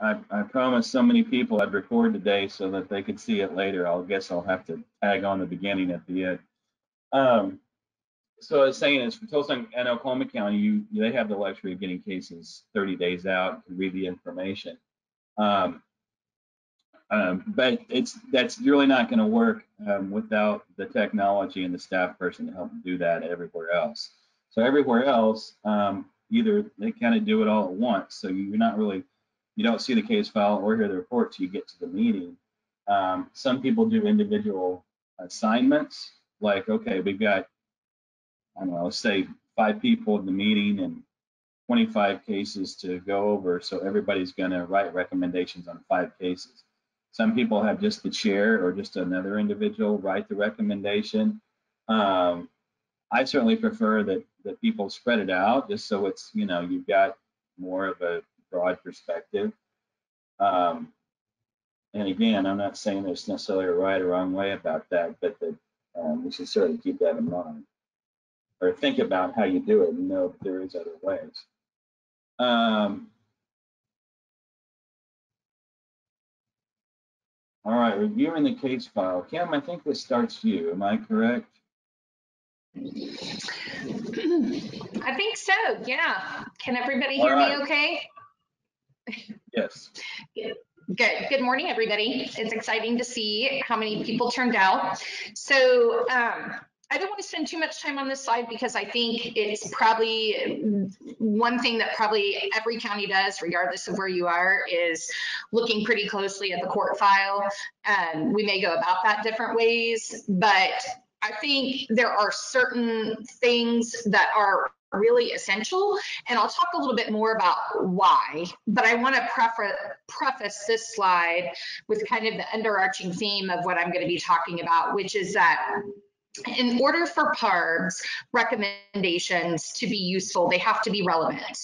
I, I promised so many people I'd record today so that they could see it later. I'll guess I'll have to tag on the beginning at the end. Um, so I was saying is for Tulsa and Oklahoma County, you they have the luxury of getting cases 30 days out to read the information. Um, um, but it's that's really not going to work um, without the technology and the staff person to help do that everywhere else. So everywhere else, um, either they kind of do it all at once, so you're not really you don't see the case file or hear the report till you get to the meeting. Um, some people do individual assignments, like okay, we've got I don't know, let's say five people in the meeting and 25 cases to go over, so everybody's going to write recommendations on five cases. Some people have just the chair or just another individual write the recommendation. Um, I certainly prefer that that people spread it out just so it's you know you've got more of a broad perspective. Um, and again, I'm not saying there's necessarily a right or wrong way about that, but that um, we should certainly keep that in mind or think about how you do it and know that there is other ways. Um, all right, reviewing the case file. Kim, I think this starts you. Am I correct? I think so, yeah. Can everybody hear right. me okay? Yes. Good. Good morning, everybody. It's exciting to see how many people turned out. So um, I don't want to spend too much time on this slide because I think it's probably one thing that probably every county does, regardless of where you are, is looking pretty closely at the court file. And we may go about that different ways, but I think there are certain things that are really essential and I'll talk a little bit more about why but I want to preface this slide with kind of the underarching theme of what I'm going to be talking about which is that in order for PARB's recommendations to be useful, they have to be relevant.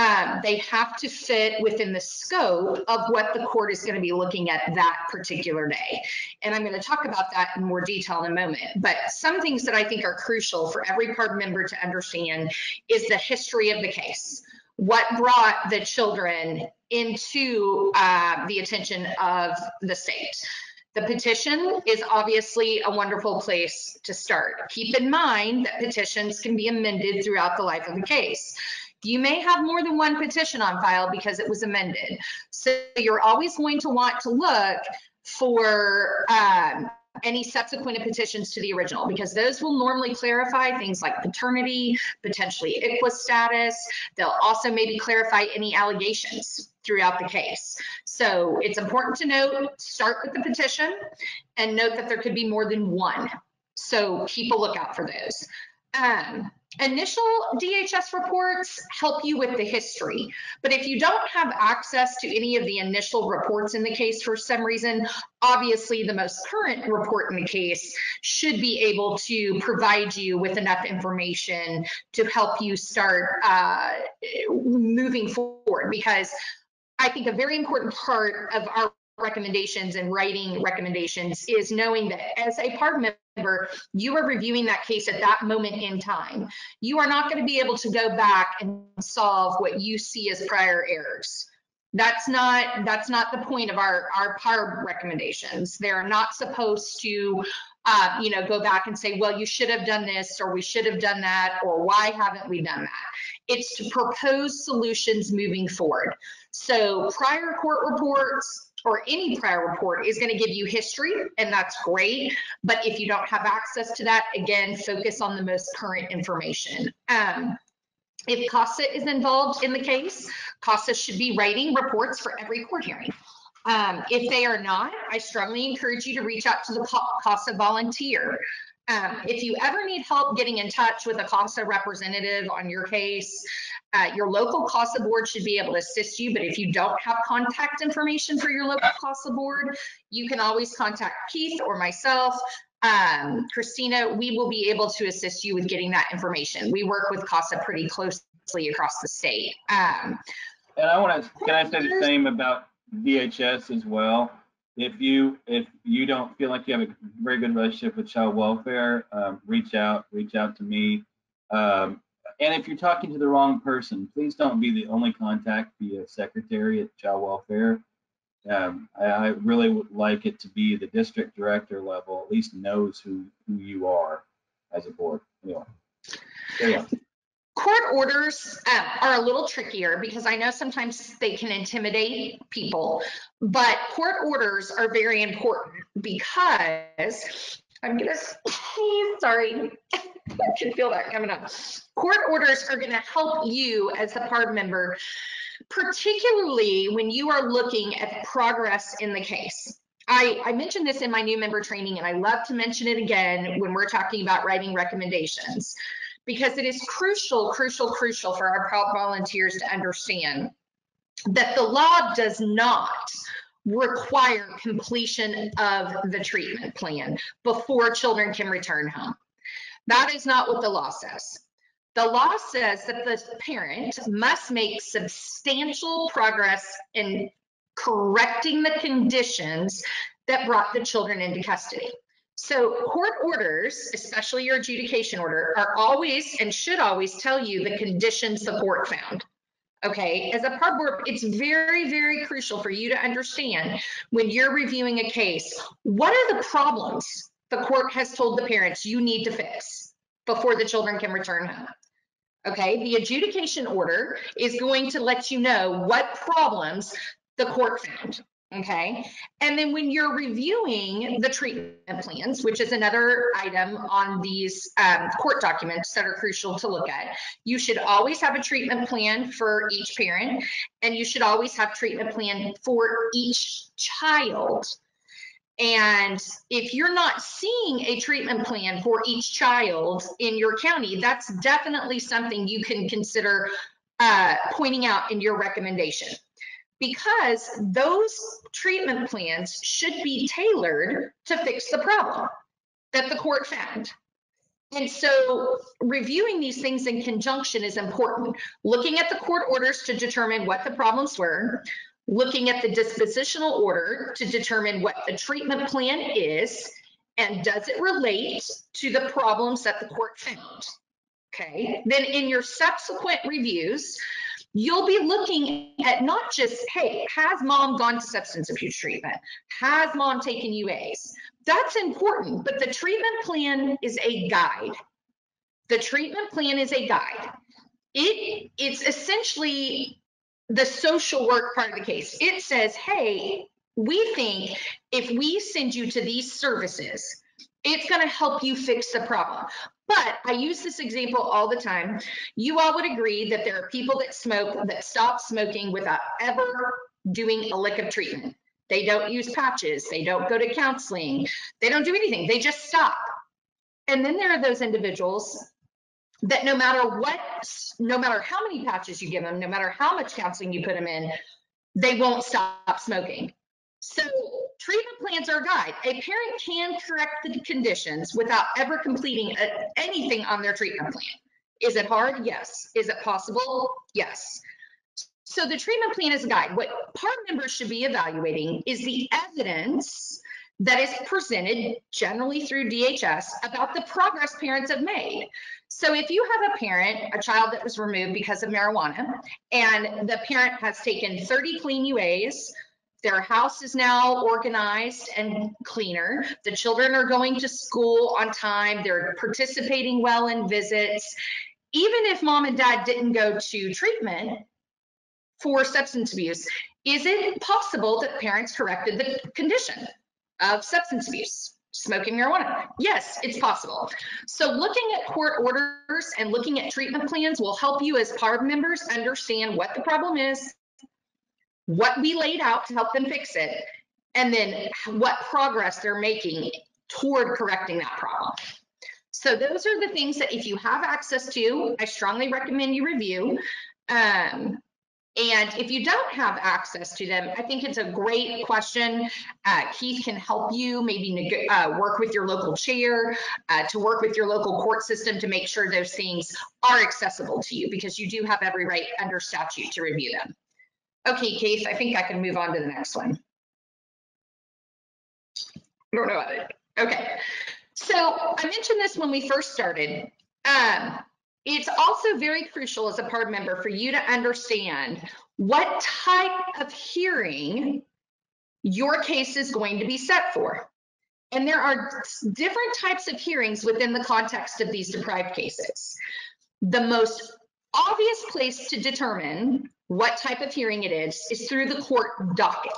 Um, they have to fit within the scope of what the court is going to be looking at that particular day. And I'm going to talk about that in more detail in a moment. But some things that I think are crucial for every PARB member to understand is the history of the case. What brought the children into uh, the attention of the state? The petition is obviously a wonderful place to start. Keep in mind that petitions can be amended throughout the life of the case. You may have more than one petition on file because it was amended. So you're always going to want to look for um, any subsequent petitions to the original because those will normally clarify things like paternity, potentially ICWA status. They'll also maybe clarify any allegations throughout the case. So it's important to note, start with the petition and note that there could be more than one. So keep a lookout for those. Um, initial DHS reports help you with the history, but if you don't have access to any of the initial reports in the case for some reason, obviously the most current report in the case should be able to provide you with enough information to help you start uh, moving forward because I think a very important part of our recommendations and writing recommendations is knowing that as a PARB member, you are reviewing that case at that moment in time. You are not going to be able to go back and solve what you see as prior errors. That's not that's not the point of our our PARB recommendations. They're not supposed to uh, you know, go back and say, well, you should have done this, or we should have done that, or why haven't we done that? It's to propose solutions moving forward. So prior court reports or any prior report is going to give you history, and that's great. But if you don't have access to that, again, focus on the most current information. Um, if CASA is involved in the case, CASA should be writing reports for every court hearing. Um, if they are not, I strongly encourage you to reach out to the CASA volunteer. Um, if you ever need help getting in touch with a CASA representative on your case, uh, your local CASA board should be able to assist you, but if you don't have contact information for your local CASA board, you can always contact Keith or myself. Um, Christina, we will be able to assist you with getting that information. We work with CASA pretty closely across the state. Um, and I want to, can I say the same about DHS as well? If you if you don't feel like you have a very good relationship with child welfare, um, reach out reach out to me. Um, and if you're talking to the wrong person, please don't be the only contact via secretary at child welfare. Um, I, I really would like it to be the district director level, at least knows who, who you are as a board. Anyway. Court orders um, are a little trickier because I know sometimes they can intimidate people, but court orders are very important because I'm gonna, sorry, I can feel that coming up. Court orders are gonna help you as a PARB member, particularly when you are looking at progress in the case. I, I mentioned this in my new member training and I love to mention it again when we're talking about writing recommendations because it is crucial, crucial, crucial for our volunteers to understand that the law does not require completion of the treatment plan before children can return home. That is not what the law says. The law says that the parent must make substantial progress in correcting the conditions that brought the children into custody. So court orders, especially your adjudication order, are always and should always tell you the conditions the court found. Okay, as a board, it's very, very crucial for you to understand when you're reviewing a case, what are the problems the court has told the parents you need to fix before the children can return home? Okay, the adjudication order is going to let you know what problems the court found. Okay, and then when you're reviewing the treatment plans, which is another item on these um, court documents that are crucial to look at, you should always have a treatment plan for each parent, and you should always have treatment plan for each child. And if you're not seeing a treatment plan for each child in your county, that's definitely something you can consider uh, pointing out in your recommendation because those treatment plans should be tailored to fix the problem that the court found. And so reviewing these things in conjunction is important. Looking at the court orders to determine what the problems were, looking at the dispositional order to determine what the treatment plan is, and does it relate to the problems that the court found? Okay, then in your subsequent reviews, you'll be looking at not just, hey, has mom gone to substance abuse treatment? Has mom taken UAs? That's important, but the treatment plan is a guide. The treatment plan is a guide. It it's essentially the social work part of the case. It says, hey, we think if we send you to these services, it's going to help you fix the problem. But I use this example all the time. You all would agree that there are people that smoke that stop smoking without ever doing a lick of treatment. They don't use patches, they don't go to counseling, they don't do anything, they just stop. And then there are those individuals that no matter what, no matter how many patches you give them, no matter how much counseling you put them in, they won't stop smoking. So treatment plans are a guide. A parent can correct the conditions without ever completing a, anything on their treatment plan. Is it hard? Yes. Is it possible? Yes. So the treatment plan is a guide. What PARB members should be evaluating is the evidence that is presented generally through DHS about the progress parents have made. So if you have a parent, a child that was removed because of marijuana, and the parent has taken 30 clean UAs, their house is now organized and cleaner. The children are going to school on time. They're participating well in visits. Even if mom and dad didn't go to treatment for substance abuse, is it possible that parents corrected the condition of substance abuse? Smoking marijuana. Yes, it's possible. So looking at court orders and looking at treatment plans will help you as PARB members understand what the problem is, what we laid out to help them fix it, and then what progress they're making toward correcting that problem. So those are the things that if you have access to, I strongly recommend you review. Um, and if you don't have access to them, I think it's a great question. Uh, Keith can help you maybe uh, work with your local chair uh, to work with your local court system to make sure those things are accessible to you because you do have every right under statute to review them. Okay, Keith, I think I can move on to the next one. I don't know about it. Okay. So I mentioned this when we first started. Um, It's also very crucial as a PARB member for you to understand what type of hearing your case is going to be set for. And there are different types of hearings within the context of these deprived cases. The most obvious place to determine what type of hearing it is is through the court docket.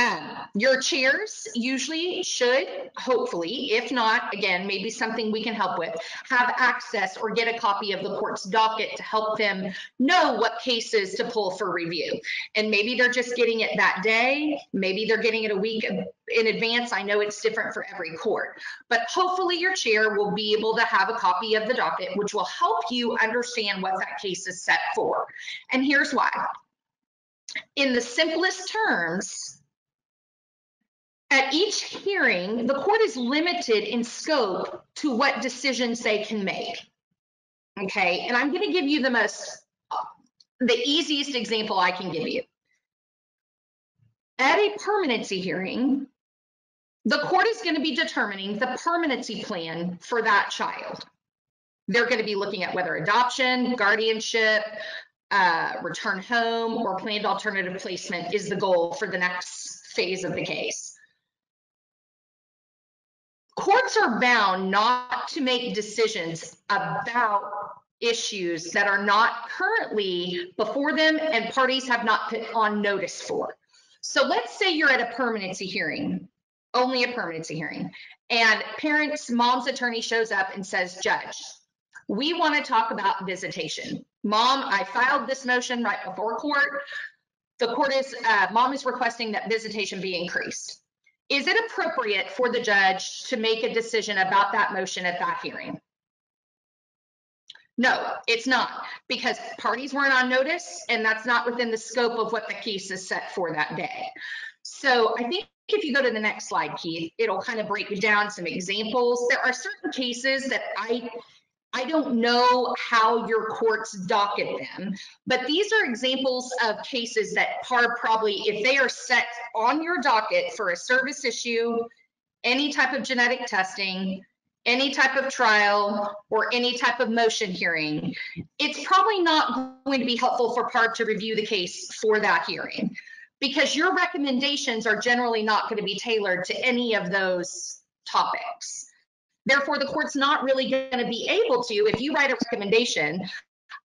Um, your chairs usually should, hopefully, if not, again, maybe something we can help with, have access or get a copy of the court's docket to help them know what cases to pull for review. And maybe they're just getting it that day. Maybe they're getting it a week in advance. I know it's different for every court, but hopefully your chair will be able to have a copy of the docket, which will help you understand what that case is set for. And here's why. In the simplest terms, at each hearing, the court is limited in scope to what decisions they can make. Okay, and I'm going to give you the most, the easiest example I can give you. At a permanency hearing, the court is going to be determining the permanency plan for that child. They're going to be looking at whether adoption, guardianship, uh, return home, or planned alternative placement is the goal for the next phase of the case courts are bound not to make decisions about issues that are not currently before them and parties have not put on notice for. So let's say you're at a permanency hearing, only a permanency hearing, and parents, mom's attorney shows up and says, Judge, we want to talk about visitation. Mom, I filed this motion right before court. The court is, uh, mom is requesting that visitation be increased. Is it appropriate for the judge to make a decision about that motion at that hearing? No, it's not because parties weren't on notice and that's not within the scope of what the case is set for that day. So I think if you go to the next slide, Keith, it'll kind of break down some examples. There are certain cases that I I don't know how your courts docket them, but these are examples of cases that PARB probably, if they are set on your docket for a service issue, any type of genetic testing, any type of trial, or any type of motion hearing, it's probably not going to be helpful for PARB to review the case for that hearing because your recommendations are generally not going to be tailored to any of those topics. Therefore, the court's not really going to be able to, if you write a recommendation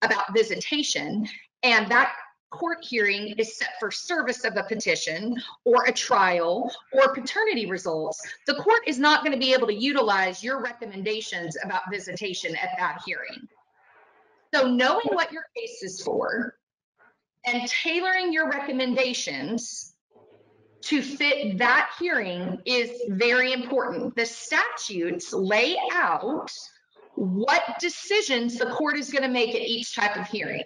about visitation and that court hearing is set for service of a petition or a trial or paternity results, the court is not going to be able to utilize your recommendations about visitation at that hearing. So knowing what your case is for and tailoring your recommendations to fit that hearing is very important. The statutes lay out what decisions the court is going to make at each type of hearing.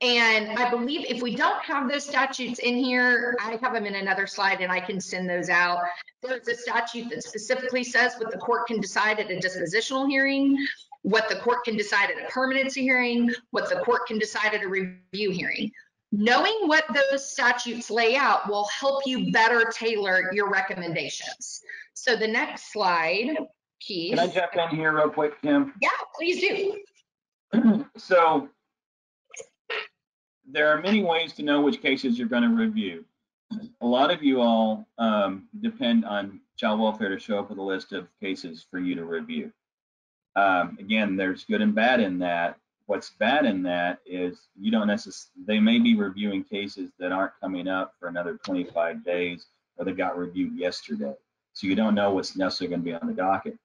And I believe if we don't have those statutes in here, I have them in another slide and I can send those out. There's a statute that specifically says what the court can decide at a dispositional hearing, what the court can decide at a permanency hearing, what the court can decide at a review hearing. Knowing what those statutes lay out will help you better tailor your recommendations. So the next slide, Keith. Can I jump in here real quick, Kim? Yeah, please do. so there are many ways to know which cases you're going to review. A lot of you all um, depend on child welfare to show up with a list of cases for you to review. Um, again, there's good and bad in that, what's bad in that is you don't necessarily, they may be reviewing cases that aren't coming up for another 25 days or that got reviewed yesterday. So you don't know what's necessarily going to be on the docket.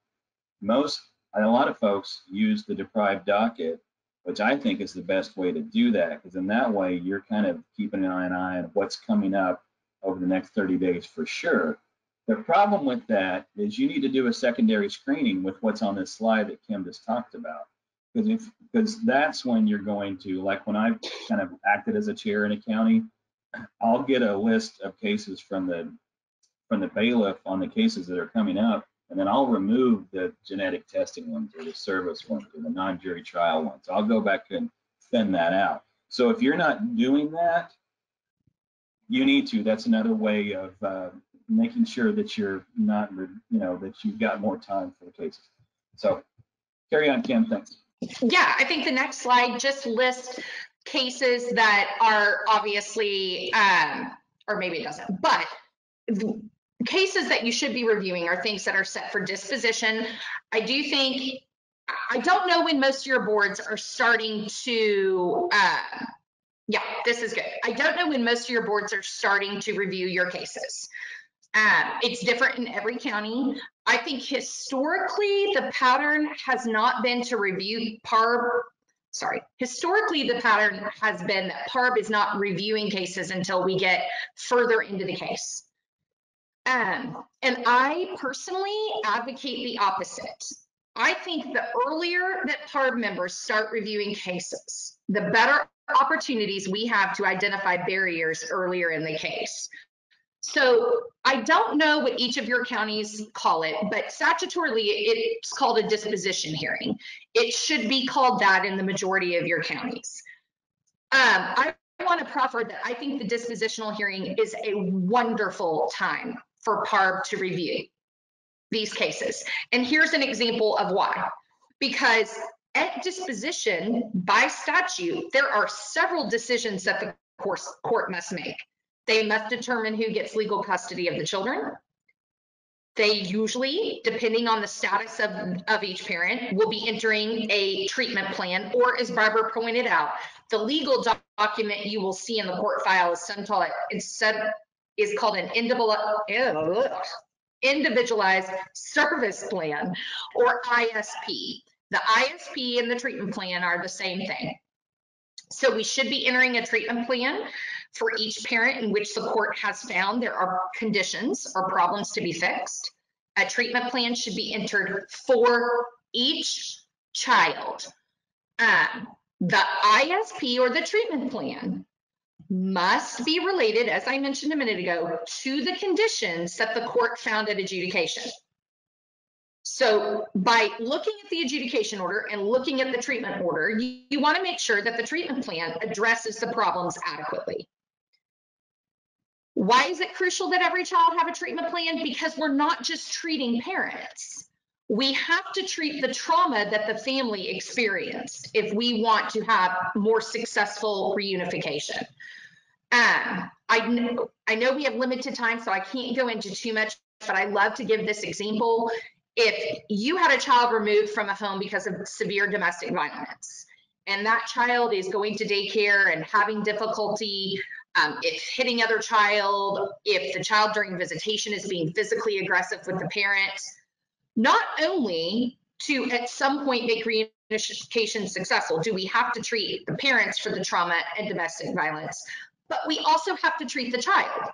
Most, a lot of folks use the deprived docket, which I think is the best way to do that because in that way you're kind of keeping an eye on what's coming up over the next 30 days for sure. The problem with that is you need to do a secondary screening with what's on this slide that Kim just talked about because if because that's when you're going to like when I've kind of acted as a chair in a county, I'll get a list of cases from the from the bailiff on the cases that are coming up, and then I'll remove the genetic testing ones or the service ones or the non-jury trial ones. I'll go back and thin that out. So if you're not doing that, you need to. That's another way of uh, making sure that you're not, you know, that you've got more time for the cases. So carry on, Kim. Thanks. Yeah, I think the next slide just lists cases that are obviously, um, or maybe it doesn't, but cases that you should be reviewing are things that are set for disposition. I do think, I don't know when most of your boards are starting to, uh, yeah, this is good. I don't know when most of your boards are starting to review your cases. Um, it's different in every county. I think historically the pattern has not been to review PARB. Sorry, historically the pattern has been that PARB is not reviewing cases until we get further into the case. Um, and I personally advocate the opposite. I think the earlier that PARB members start reviewing cases, the better opportunities we have to identify barriers earlier in the case. So I don't know what each of your counties call it, but statutorily it's called a disposition hearing. It should be called that in the majority of your counties. Um, I want to proffer that I think the dispositional hearing is a wonderful time for PARB to review these cases. And here's an example of why. Because at disposition, by statute, there are several decisions that the court must make. They must determine who gets legal custody of the children. They usually, depending on the status of, of each parent, will be entering a treatment plan, or as Barbara pointed out, the legal document you will see in the court file is instead is called an individualized service plan or ISP. The ISP and the treatment plan are the same thing. So we should be entering a treatment plan for each parent in which the court has found there are conditions or problems to be fixed. A treatment plan should be entered for each child. Um, the ISP or the treatment plan must be related, as I mentioned a minute ago, to the conditions that the court found at adjudication. So by looking at the adjudication order and looking at the treatment order, you, you want to make sure that the treatment plan addresses the problems adequately. Why is it crucial that every child have a treatment plan? Because we're not just treating parents. We have to treat the trauma that the family experienced if we want to have more successful reunification. Um, I I know we have limited time, so I can't go into too much, but I love to give this example. If you had a child removed from a home because of severe domestic violence, and that child is going to daycare and having difficulty um, if hitting other child, if the child during visitation is being physically aggressive with the parent, not only to at some point make reunification successful, do we have to treat the parents for the trauma and domestic violence, but we also have to treat the child.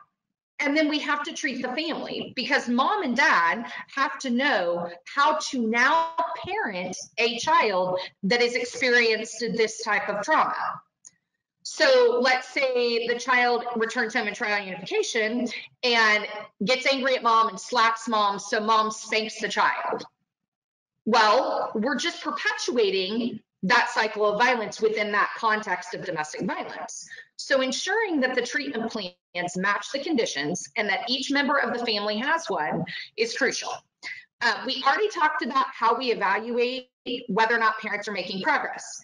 And then we have to treat the family because mom and dad have to know how to now parent a child that has experienced this type of trauma. So let's say the child returns home in trial unification and gets angry at mom and slaps mom, so mom spanks the child. Well, we're just perpetuating that cycle of violence within that context of domestic violence. So ensuring that the treatment plans match the conditions and that each member of the family has one is crucial. Uh, we already talked about how we evaluate whether or not parents are making progress.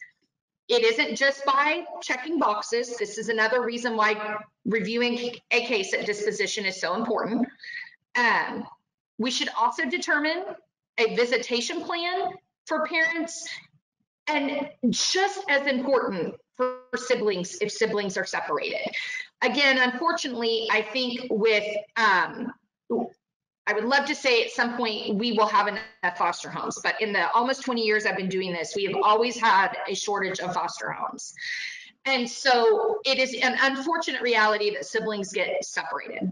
It isn't just by checking boxes. This is another reason why reviewing a case at disposition is so important. Um, we should also determine a visitation plan for parents and just as important for siblings if siblings are separated. Again, unfortunately, I think with um, I would love to say at some point we will have enough foster homes, but in the almost 20 years I've been doing this, we have always had a shortage of foster homes. And so it is an unfortunate reality that siblings get separated.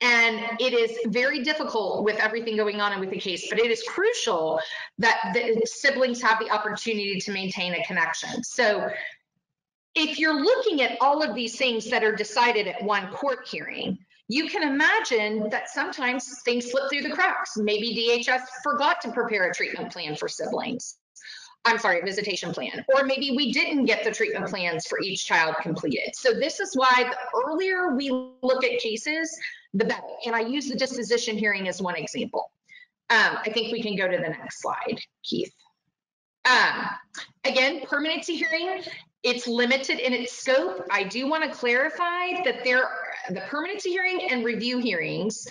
And it is very difficult with everything going on and with the case, but it is crucial that the siblings have the opportunity to maintain a connection. So if you're looking at all of these things that are decided at one court hearing, you can imagine that sometimes things slip through the cracks. Maybe DHS forgot to prepare a treatment plan for siblings. I'm sorry, visitation plan. Or maybe we didn't get the treatment plans for each child completed. So this is why the earlier we look at cases, the better. And I use the disposition hearing as one example. Um, I think we can go to the next slide, Keith. Um, again, permanency hearing, it's limited in its scope. I do want to clarify that there, the permanency hearing and review hearings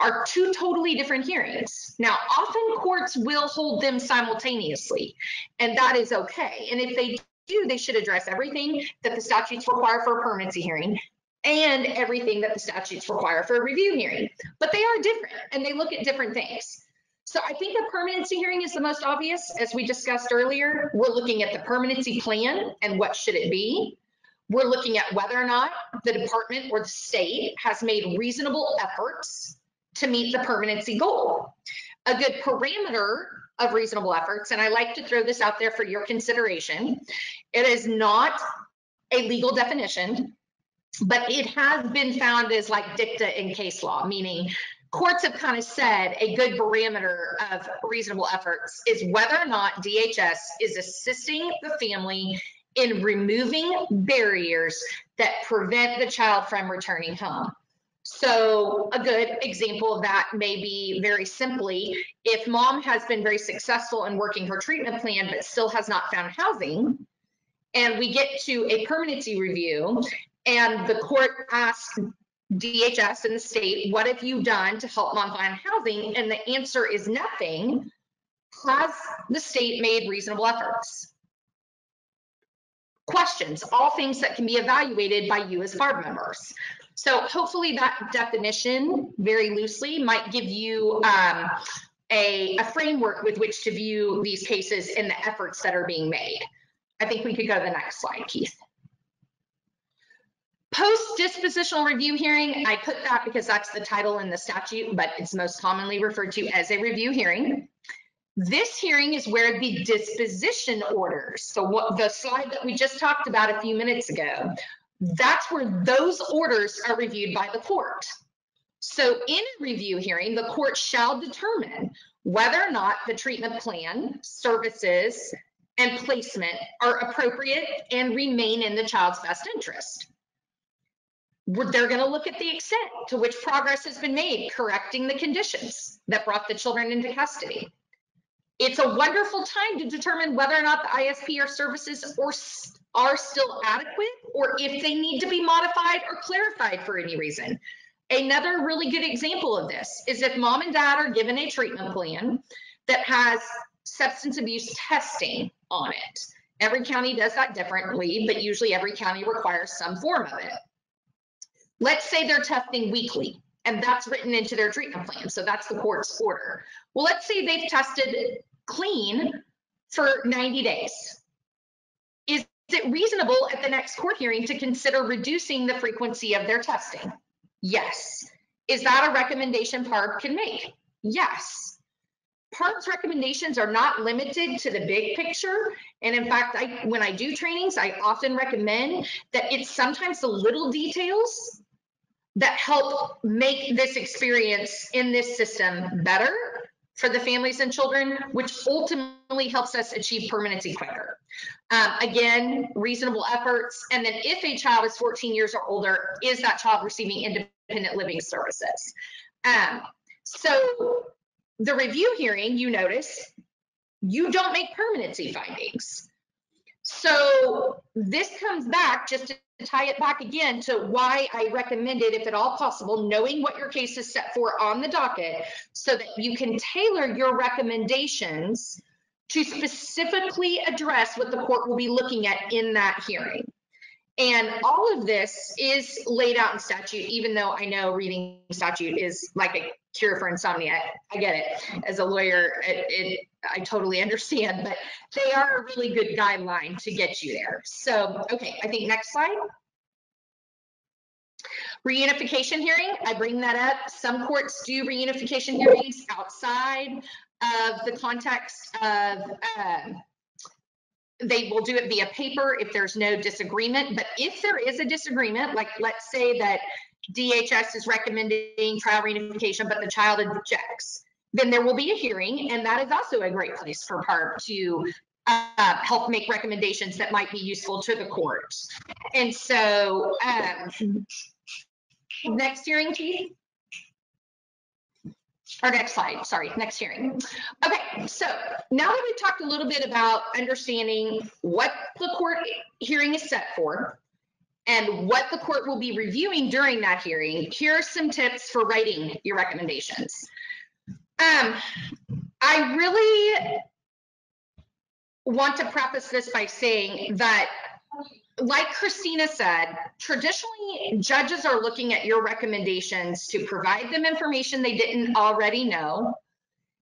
are two totally different hearings. Now, often courts will hold them simultaneously, and that is okay. And if they do, they should address everything that the statutes require for a permanency hearing and everything that the statutes require for a review hearing. But they are different and they look at different things. So I think a permanency hearing is the most obvious. As we discussed earlier, we're looking at the permanency plan and what should it be. We're looking at whether or not the department or the state has made reasonable efforts to meet the permanency goal. A good parameter of reasonable efforts, and I like to throw this out there for your consideration, it is not a legal definition, but it has been found as like dicta in case law, meaning courts have kind of said a good parameter of reasonable efforts is whether or not DHS is assisting the family in removing barriers that prevent the child from returning home. So a good example of that may be very simply, if mom has been very successful in working her treatment plan, but still has not found housing, and we get to a permanency review and the court asks DHS and the state, what have you done to help mom find housing? And the answer is nothing. Has the state made reasonable efforts? Questions, all things that can be evaluated by you as PARB members. So hopefully that definition, very loosely, might give you um, a, a framework with which to view these cases and the efforts that are being made. I think we could go to the next slide, Keith. Post dispositional review hearing, I put that because that's the title in the statute, but it's most commonly referred to as a review hearing. This hearing is where the disposition orders, so what the slide that we just talked about a few minutes ago, that's where those orders are reviewed by the court. So in a review hearing, the court shall determine whether or not the treatment plan, services, and placement are appropriate and remain in the child's best interest. They're going to look at the extent to which progress has been made correcting the conditions that brought the children into custody. It's a wonderful time to determine whether or not the ISP or services or are still adequate or if they need to be modified or clarified for any reason. Another really good example of this is if mom and dad are given a treatment plan that has substance abuse testing on it. Every county does that differently, but usually every county requires some form of it. Let's say they're testing weekly and that's written into their treatment plan. So that's the court's order. Well, let's say they've tested clean for 90 days. Is it reasonable at the next court hearing to consider reducing the frequency of their testing? Yes. Is that a recommendation PARB can make? Yes. PARB's recommendations are not limited to the big picture. And in fact, I, when I do trainings, I often recommend that it's sometimes the little details that help make this experience in this system better for the families and children, which ultimately helps us achieve permanency quicker. Um, again, reasonable efforts. And then if a child is 14 years or older, is that child receiving independent living services? Um, so the review hearing, you notice, you don't make permanency findings. So this comes back just to tie it back again to why I recommended, if at all possible, knowing what your case is set for on the docket so that you can tailor your recommendations to specifically address what the court will be looking at in that hearing. And all of this is laid out in statute, even though I know reading statute is like a cure for insomnia. I get it. As a lawyer, it, it, I totally understand, but they are a really good guideline to get you there. So, okay, I think next slide. Reunification hearing, I bring that up. Some courts do reunification hearings outside of the context of uh, they will do it via paper if there's no disagreement. But if there is a disagreement, like let's say that DHS is recommending trial reunification, but the child objects, then there will be a hearing, and that is also a great place for PARB to uh, help make recommendations that might be useful to the courts. And so, um, next hearing, Keith. Or next slide, sorry, next hearing. Okay, so now that we've talked a little bit about understanding what the court hearing is set for and what the court will be reviewing during that hearing, here are some tips for writing your recommendations. Um, I really want to preface this by saying that like Christina said, traditionally judges are looking at your recommendations to provide them information they didn't already know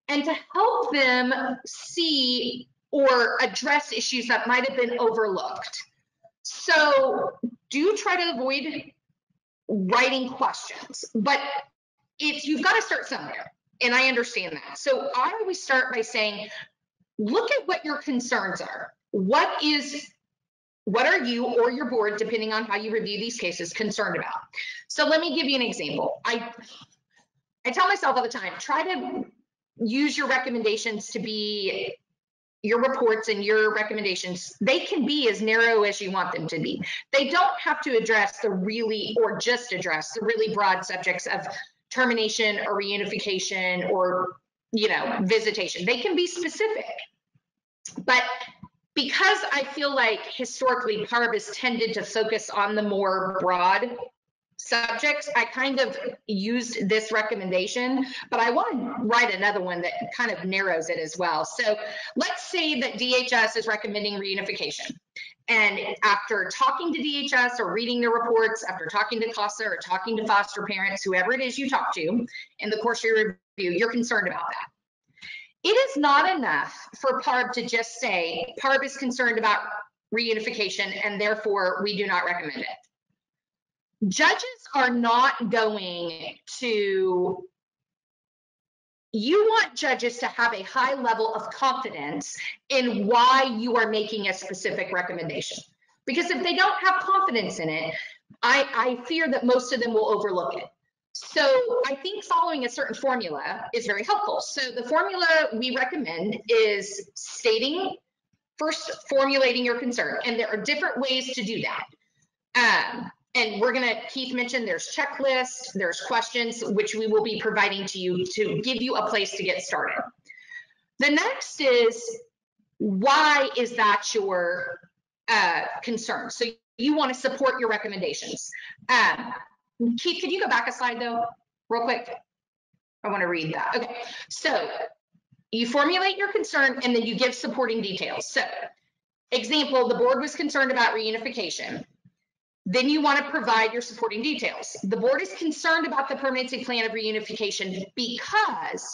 and to help them see or address issues that might have been overlooked. So do try to avoid writing questions, but if you've got to start somewhere, and I understand that. So I always start by saying, look at what your concerns are. What is what are you or your board, depending on how you review these cases, concerned about? So let me give you an example. I, I tell myself all the time, try to use your recommendations to be your reports and your recommendations, they can be as narrow as you want them to be. They don't have to address the really, or just address the really broad subjects of termination or reunification or, you know, visitation. They can be specific. But because I feel like historically PARB has tended to focus on the more broad subjects, I kind of used this recommendation, but I want to write another one that kind of narrows it as well. So let's say that DHS is recommending reunification. And after talking to DHS or reading the reports, after talking to CASA or talking to foster parents, whoever it is you talk to in the course review, you're concerned about that. It is not enough for PARB to just say PARB is concerned about reunification and therefore we do not recommend it. Judges are not going to, you want judges to have a high level of confidence in why you are making a specific recommendation. Because if they don't have confidence in it, I, I fear that most of them will overlook it. So I think following a certain formula is very helpful. So the formula we recommend is stating, first formulating your concern, and there are different ways to do that. Um, and we're gonna, Keith mentioned there's checklists, there's questions, which we will be providing to you to give you a place to get started. The next is, why is that your uh, concern? So you wanna support your recommendations. Um, Keith, could you go back a slide though, real quick? I want to read that. Okay, so you formulate your concern and then you give supporting details. So, example, the board was concerned about reunification. Then you want to provide your supporting details. The board is concerned about the permanency plan of reunification because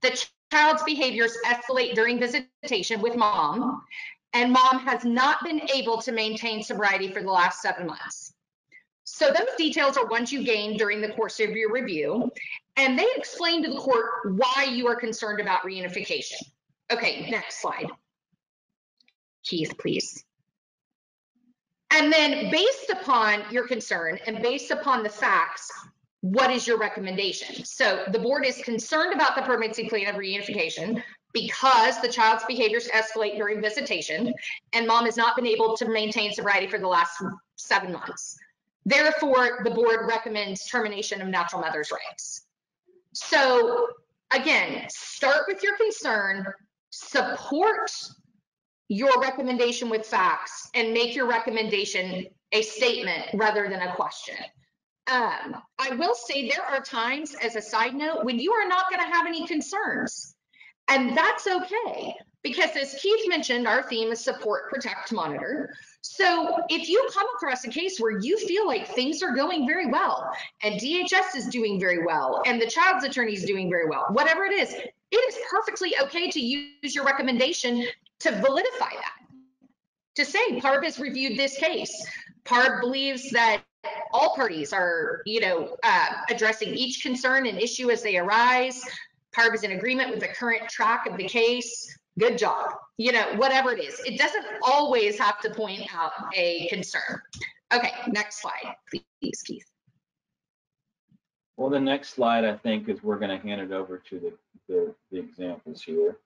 the child's behaviors escalate during visitation with mom, and mom has not been able to maintain sobriety for the last seven months. So those details are ones you gain during the course of your review, and they explain to the court why you are concerned about reunification. Okay, next slide. Keith, please. And then based upon your concern and based upon the facts, what is your recommendation? So the board is concerned about the permanency plan of reunification because the child's behaviors escalate during visitation and mom has not been able to maintain sobriety for the last seven months. Therefore, the board recommends termination of natural mother's rights. So again, start with your concern, support your recommendation with facts, and make your recommendation a statement rather than a question. Um, I will say there are times, as a side note, when you are not going to have any concerns, and that's okay. Because as Keith mentioned, our theme is support, protect, monitor. So if you come across a case where you feel like things are going very well and DHS is doing very well and the child's attorney is doing very well, whatever it is, it is perfectly okay to use your recommendation to validify that. To say PARB has reviewed this case. PARB believes that all parties are, you know, uh, addressing each concern and issue as they arise. PARB is in agreement with the current track of the case good job, you know, whatever it is. It doesn't always have to point out a concern. Okay, next slide, please, Keith. Well, the next slide, I think, is we're going to hand it over to the, the, the examples here.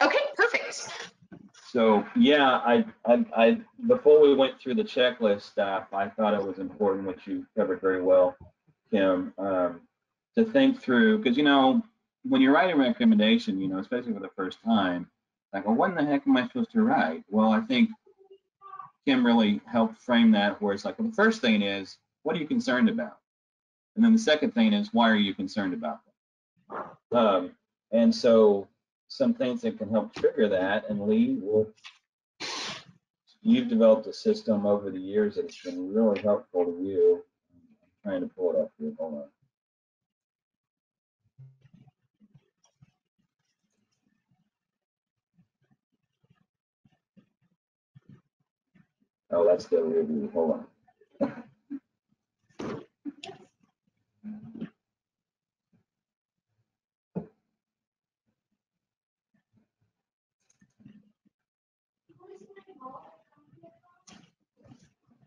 Okay, perfect. So yeah, I, I, I, before we went through the checklist stuff, I thought it was important, which you covered very well, Kim, um, to think through, because you know, when you write a recommendation, you know, especially for the first time, like, well, what in the heck am I supposed to write? Well, I think Kim really helped frame that where it's like, well, the first thing is, what are you concerned about? And then the second thing is, why are you concerned about them? Um, and so some things that can help trigger that, and Lee will, you've developed a system over the years that's been really helpful to you. I'm trying to pull it up here, hold on. Oh, that's the review, hold on.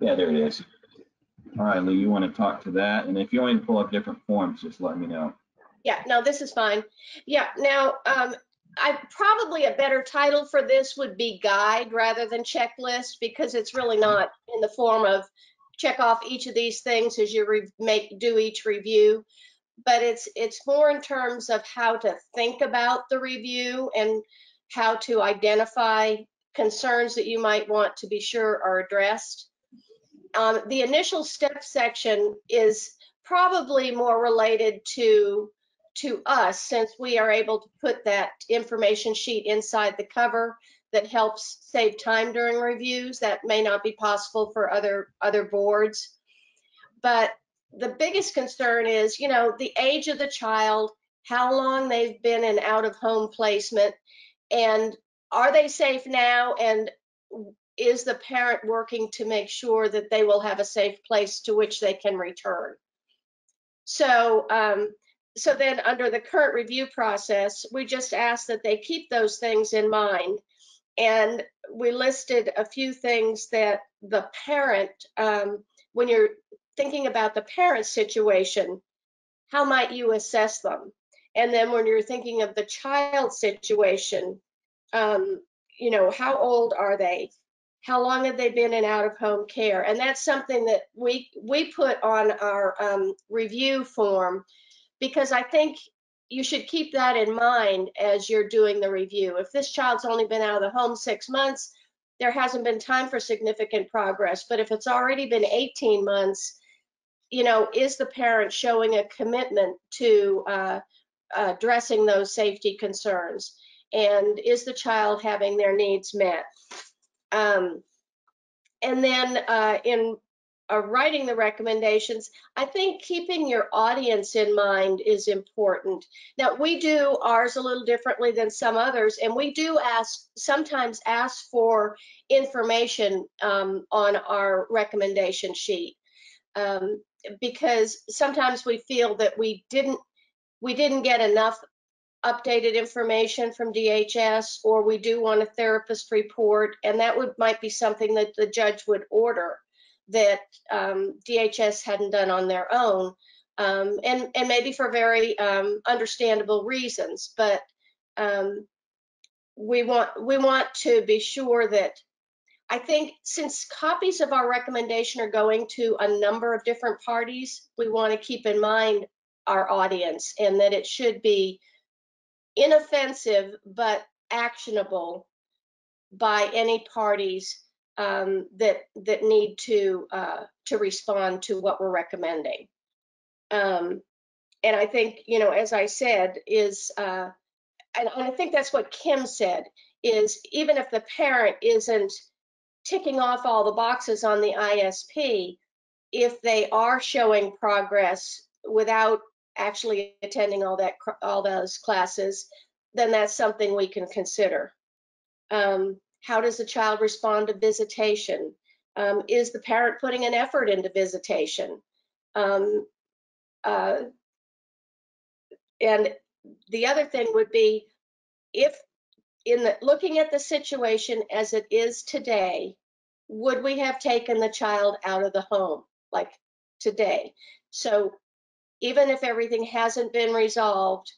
Yeah, there it is. All right, Lee, you want to talk to that? And if you want to pull up different forms, just let me know. Yeah, no, this is fine. Yeah, now, um, I, probably a better title for this would be guide rather than checklist because it's really not in the form of check off each of these things as you make, do each review. But it's, it's more in terms of how to think about the review and how to identify concerns that you might want to be sure are addressed. Um, the initial step section is probably more related to to us since we are able to put that information sheet inside the cover that helps save time during reviews. That may not be possible for other other boards. But the biggest concern is, you know, the age of the child, how long they've been in out of home placement, and are they safe now? And is the parent working to make sure that they will have a safe place to which they can return? So, um, so then under the current review process, we just ask that they keep those things in mind. And we listed a few things that the parent, um, when you're thinking about the parent situation, how might you assess them? And then when you're thinking of the child situation, um, you know, how old are they? How long have they been in out of home care? And that's something that we we put on our um, review form because I think you should keep that in mind as you're doing the review. If this child's only been out of the home six months, there hasn't been time for significant progress. But if it's already been 18 months, you know, is the parent showing a commitment to uh, addressing those safety concerns? And is the child having their needs met? Um, and then uh, in uh, writing the recommendations, I think keeping your audience in mind is important. Now, we do ours a little differently than some others, and we do ask, sometimes ask for information um, on our recommendation sheet um, because sometimes we feel that we didn't we didn't get enough updated information from DHS, or we do want a therapist report, and that would might be something that the judge would order that um, DHS hadn't done on their own, um, and and maybe for very um, understandable reasons. But um, we want we want to be sure that I think since copies of our recommendation are going to a number of different parties, we want to keep in mind our audience and that it should be inoffensive but actionable by any parties um, that that need to uh, to respond to what we're recommending. Um, and I think you know, as I said, is uh, and I think that's what Kim said is even if the parent isn't ticking off all the boxes on the ISP, if they are showing progress without actually attending all that all those classes, then that's something we can consider. Um, how does the child respond to visitation? Um, is the parent putting an effort into visitation? Um, uh, and the other thing would be if in the looking at the situation as it is today, would we have taken the child out of the home like today? So even if everything hasn't been resolved,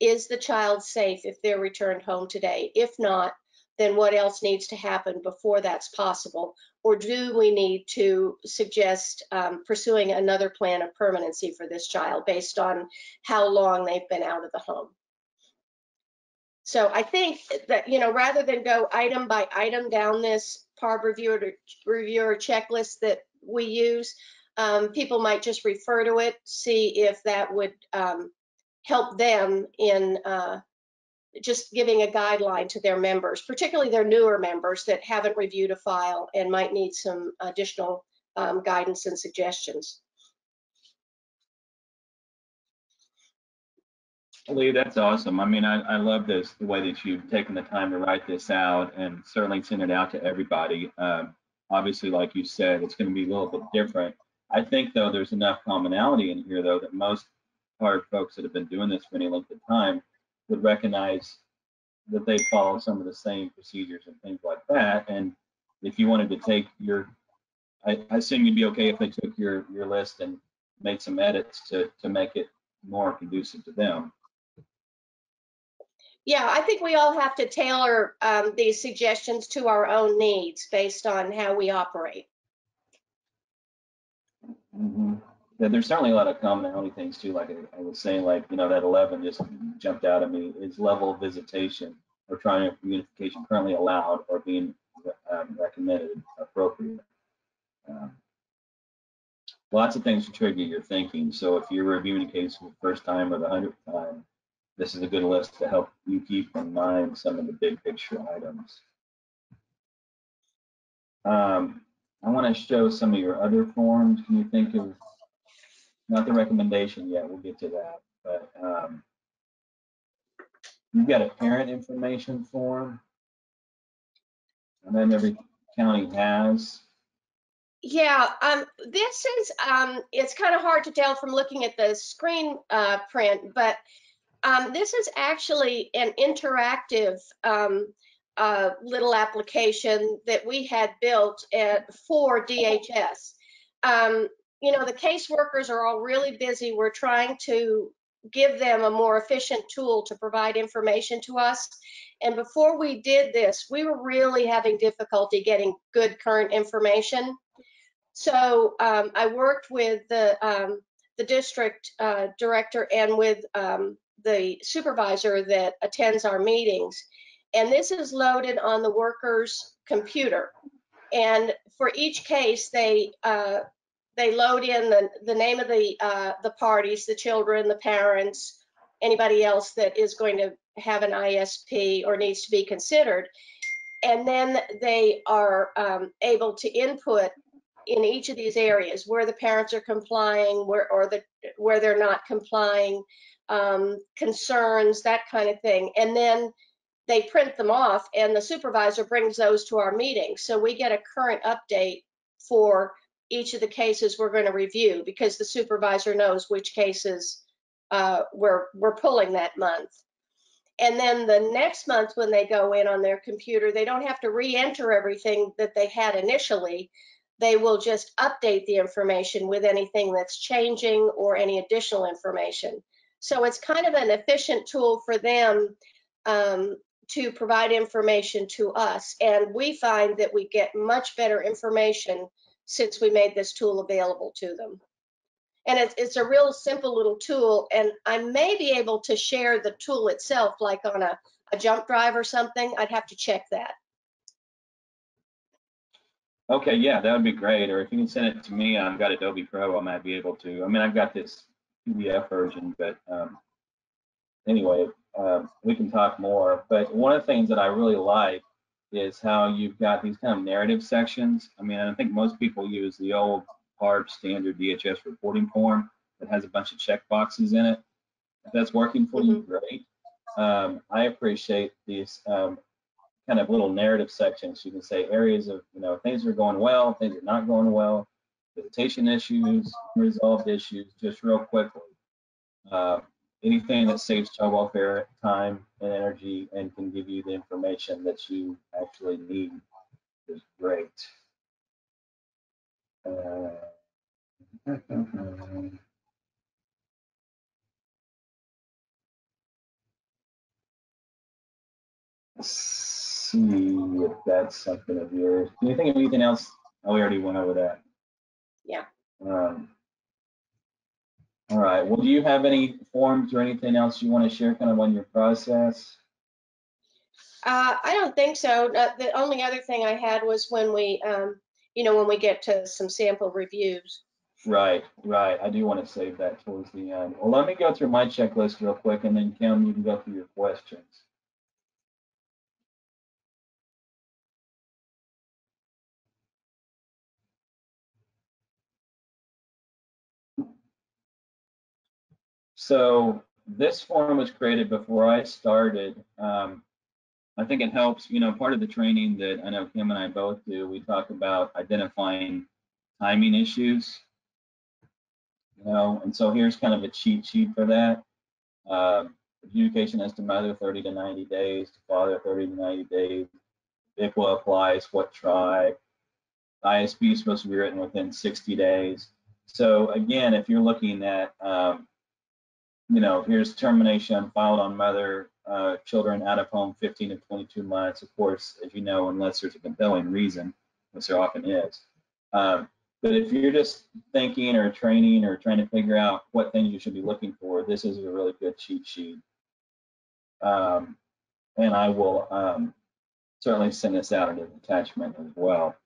is the child safe if they're returned home today? If not, then what else needs to happen before that's possible? Or do we need to suggest um, pursuing another plan of permanency for this child based on how long they've been out of the home? So I think that, you know, rather than go item by item down this PARB reviewer, reviewer checklist that we use, um, people might just refer to it, see if that would um, help them in uh, just giving a guideline to their members, particularly their newer members that haven't reviewed a file and might need some additional um, guidance and suggestions. Lee, that's awesome. I mean, I, I love this, the way that you've taken the time to write this out and certainly send it out to everybody. Um, obviously, like you said, it's going to be a little bit different. I think, though, there's enough commonality in here, though, that most PARB folks that have been doing this for any length of time would recognize that they follow some of the same procedures and things like that. And if you wanted to take your, I, I assume you'd be okay if they took your your list and made some edits to to make it more conducive to them. Yeah, I think we all have to tailor um, these suggestions to our own needs based on how we operate. Mm-hmm. Yeah, there's certainly a lot of commonality things too. Like I, was saying, like you know that 11 just jumped out at me. Is level of visitation or trying to unification currently allowed or being um, recommended appropriate. Um, lots of things trigger your thinking. So if you're reviewing a case for the first time or the hundredth time, this is a good list to help you keep in mind some of the big picture items. Um, I want to show some of your other forms. Can you think of, not the recommendation yet, we'll get to that, but um, you've got a parent information form. And then every county has. Yeah, um, this is, um, it's kind of hard to tell from looking at the screen uh, print, but um, this is actually an interactive um, uh, little application that we had built at, for DHS. Um, you know, the caseworkers are all really busy. We're trying to give them a more efficient tool to provide information to us. And before we did this, we were really having difficulty getting good current information. So um, I worked with the um, the district uh, director and with um, the supervisor that attends our meetings. And this is loaded on the worker's computer. And for each case, they uh, they load in the, the name of the uh, the parties, the children, the parents, anybody else that is going to have an ISP or needs to be considered. And then they are um, able to input in each of these areas where the parents are complying, where or the where they're not complying, um, concerns, that kind of thing. And then they print them off and the supervisor brings those to our meeting. So we get a current update for each of the cases we're going to review because the supervisor knows which cases uh, we're, we're pulling that month. And then the next month when they go in on their computer, they don't have to re-enter everything that they had initially. They will just update the information with anything that's changing or any additional information. So it's kind of an efficient tool for them um, to provide information to us. And we find that we get much better information since we made this tool available to them. And it's, it's a real simple little tool. And I may be able to share the tool itself, like on a, a jump drive or something. I'd have to check that. Okay, yeah, that would be great. Or if you can send it to me, I've got Adobe Pro, I might be able to. I mean, I've got this PDF version, but um, anyway, uh, we can talk more. But one of the things that I really like is how you've got these kind of narrative sections. I mean, I think most people use the old PARB standard DHS reporting form that has a bunch of check boxes in it. If that's working for you, Mm-hmm. great. Um, I appreciate these um, kind of little narrative sections. You can say areas of, you know, things are going well, things are not going well, visitation issues, unresolved issues, just real quickly. Uh, anything that saves child welfare time and energy and can give you the information that you actually need is great. Uh, Let's see if that's something of yours. Can you think of anything else? Oh, we already went over that. Yeah. Um, all right. Well, do you have any forms or anything else you want to share kind of on your process? Uh, I don't think so. Uh, The only other thing I had was when we, um, you know, when we get to some sample reviews. Right, right. I do want to save that towards the end. Well, let me go through my checklist real quick and then Kim, you can go through your questions. So this form was created before I started. Um, I think it helps, you know, part of the training that I know Kim and I both do, we talk about identifying timing issues. You know, and so here's kind of a cheat sheet for that. Um, adjudication as to mother 30 to 90 days, to father 30 to 90 days. ICWA applies, what tribe. ISP is supposed to be written within 60 days. So again, if you're looking at um, you know, here's termination filed on mother, uh, children out of home 15 to 22 months. Of course, as you know, unless there's a compelling reason, which there often is. Um, but if you're just thinking or training or trying to figure out what things you should be looking for, this is a really good cheat sheet. Um, and I will um, certainly send this out as an attachment as well.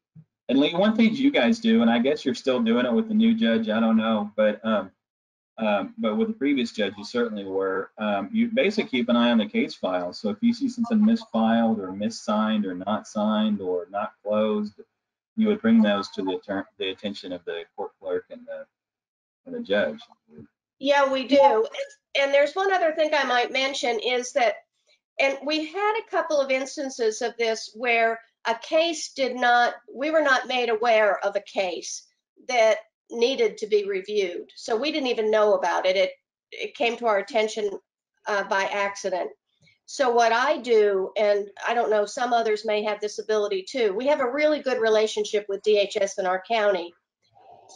And Lee, one thing you guys do, and I guess you're still doing it with the new judge, I don't know, but um, um, but with the previous judge, you certainly were. Um, you basically keep an eye on the case file. So if you see something misfiled or missigned or not signed or not closed, you would bring those to the, the attention of the court clerk and the, and the judge. Yeah, we do. And there's one other thing I might mention is that, and we had a couple of instances of this where a case did not, we were not made aware of a case that needed to be reviewed. So we didn't even know about it. It, it came to our attention uh, by accident. So what I do, and I don't know, some others may have this ability too. We have a really good relationship with DHS in our county.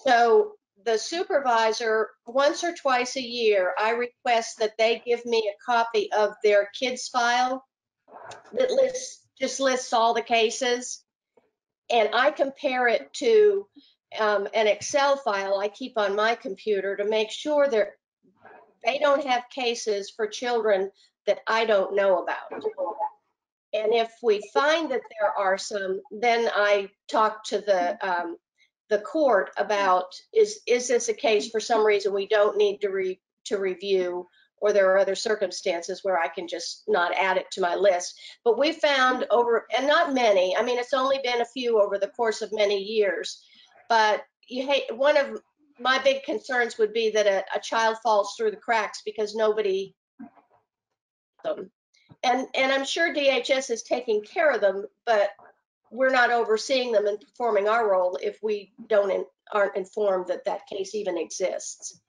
So the supervisor, once or twice a year, I request that they give me a copy of their kids file that lists, just lists all the cases. And I compare it to um, an Excel file I keep on my computer to make sure that they don't have cases for children that I don't know about. And if we find that there are some, then I talk to the um, the court about is is this a case for some reason we don't need to re, to review or there are other circumstances where I can just not add it to my list. But we found over, and not many, I mean, it's only been a few over the course of many years, but you hate one of my big concerns would be that a, a child falls through the cracks because nobody them. And and I'm sure DHS is taking care of them, but we're not overseeing them and performing our role if we don't in, aren't informed that that case even exists.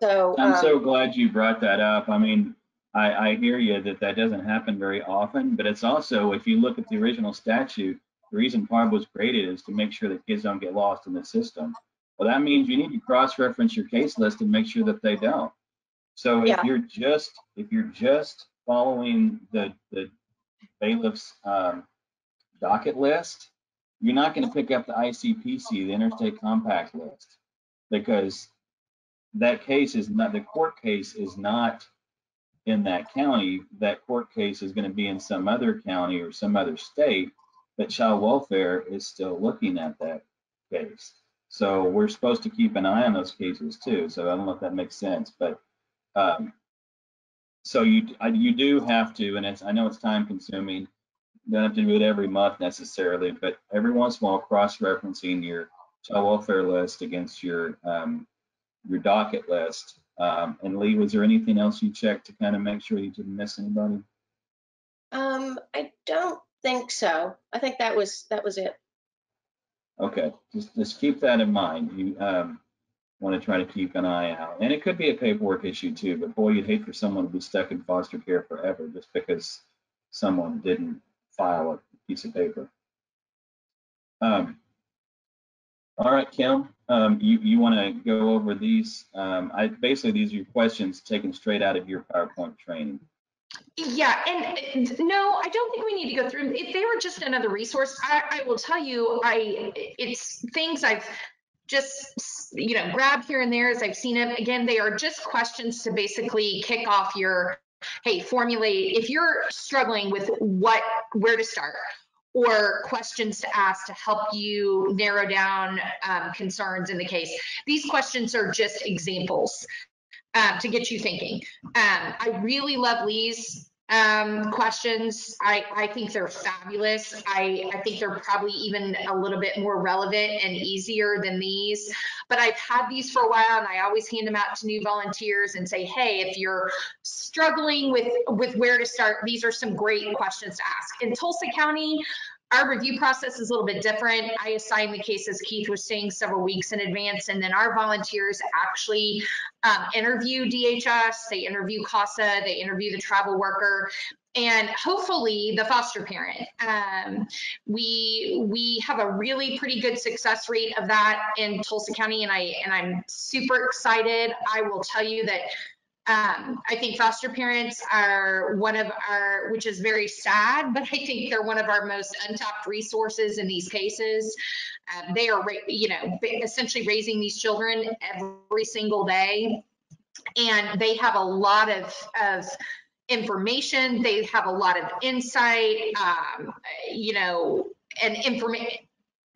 So I'm um, so glad you brought that up. I mean, I, I hear you that that doesn't happen very often, but it's also if you look at the original statute, the reason PARB was created is to make sure that kids don't get lost in the system. Well, that means you need to cross-reference your case list and make sure that they don't. So if Yeah. you're just if you're just following the the bailiff's um, docket list, you're not going to pick up the ICPC, the Interstate Compact list, because that case is not the court case is not in that county. That court case is going to be in some other county or some other state but child welfare is still looking at that case. So we're supposed to keep an eye on those cases too. So I don't know if that makes sense, but um, so you you do have to, and it's I know it's time consuming. You don't have to do it every month necessarily, but every once in a while, cross-referencing your child welfare list against your um, your docket list. Um, and Lee, was there anything else you checked to kind of make sure you didn't miss anybody? um, I don't think so. I think that was that was it. Okay, just, just keep that in mind. You um, want to try to keep an eye out. And it could be a paperwork issue too, but boy, you'd hate for someone to be stuck in foster care forever just because someone didn't file a piece of paper. Um, all right, Kim, um, you, you want to go over these? Um, I Basically, these are your questions taken straight out of your PowerPoint training. Yeah, and no, I don't think we need to go through. If they were just another resource, I, I will tell you, I it's things I've just you know grabbed here and there as I've seen them. Again, they are just questions to basically kick off your hey, formulate, if you're struggling with what, where to start, or questions to ask to help you narrow down um, concerns in the case. These questions are just examples uh, to get you thinking. Um, I really love Lee's um, questions. I, I think they're fabulous. I, I think they're probably even a little bit more relevant and easier than these. But I've had these for a while and I always hand them out to new volunteers and say, hey, if you're struggling with, with where to start, these are some great questions to ask. In Tulsa County, our review process is a little bit different. I assign the cases, Keith was saying, several weeks in advance, and then our volunteers actually um, interview DHS, they interview CASA, they interview the tribal worker, and hopefully the foster parent. Um, we we have a really pretty good success rate of that in Tulsa County, and I and I'm super excited. I will tell you that um, I think foster parents are one of our, which is very sad, but I think they're one of our most untapped resources in these cases. Um, they are, you know, essentially raising these children every single day, and they have a lot of of information. They have a lot of insight, um, you know, and information.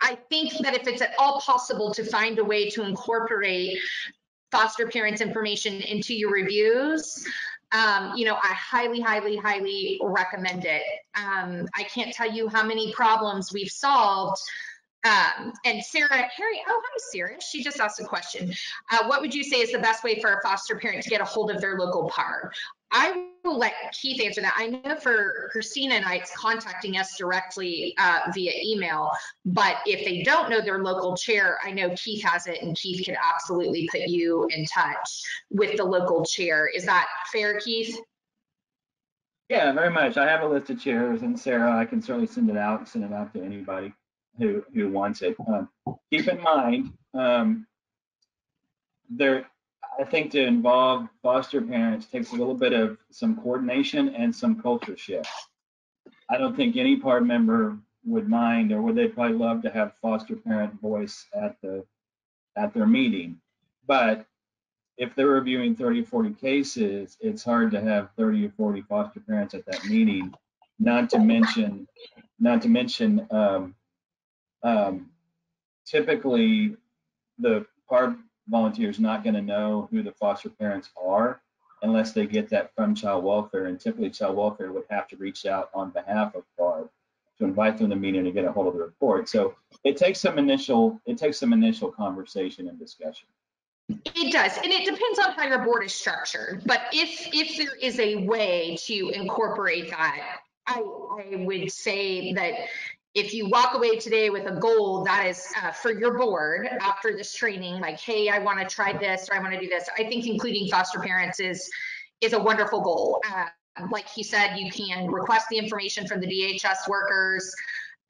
I think that if it's at all possible to find a way to incorporate foster parents information into your reviews, um, you know, I highly, highly, highly recommend it. Um, I can't tell you how many problems we've solved. Um, and Sarah, Harry, oh, hi, Sarah. She just asked a question. Uh, what would you say is the best way for a foster parent to get a hold of their local PARB? I will let Keith answer that. I know for Christina and I, it's contacting us directly uh, via email, but if they don't know their local chair, I know Keith has it and Keith could absolutely put you in touch with the local chair. Is that fair, Keith? Yeah, very much. I have a list of chairs and Sarah, I can certainly send it out, send it out to anybody who, who wants it. Um, keep in mind, um, there, I think to involve foster parents takes a little bit of some coordination and some culture shift. I don't think any PARB member would mind, or would they probably love to have foster parent voice at the at their meeting. But if they're reviewing 30 or 40 cases, it's hard to have 30 or 40 foster parents at that meeting. Not to mention, not to mention, um, um, typically the PARB volunteer is not going to know who the foster parents are unless they get that from child welfare. And typically child welfare would have to reach out on behalf of PARB to invite them to the meeting to get a hold of the report. So it takes some initial, it takes some initial conversation and discussion. It does, and it depends on how your board is structured. But if if there is a way to incorporate that, I I would say that if you walk away today with a goal that is uh, for your board after this training, like, hey, I want to try this or I want to do this, I think including foster parents is is a wonderful goal. Uh, like he said, you can request the information from the DHS workers.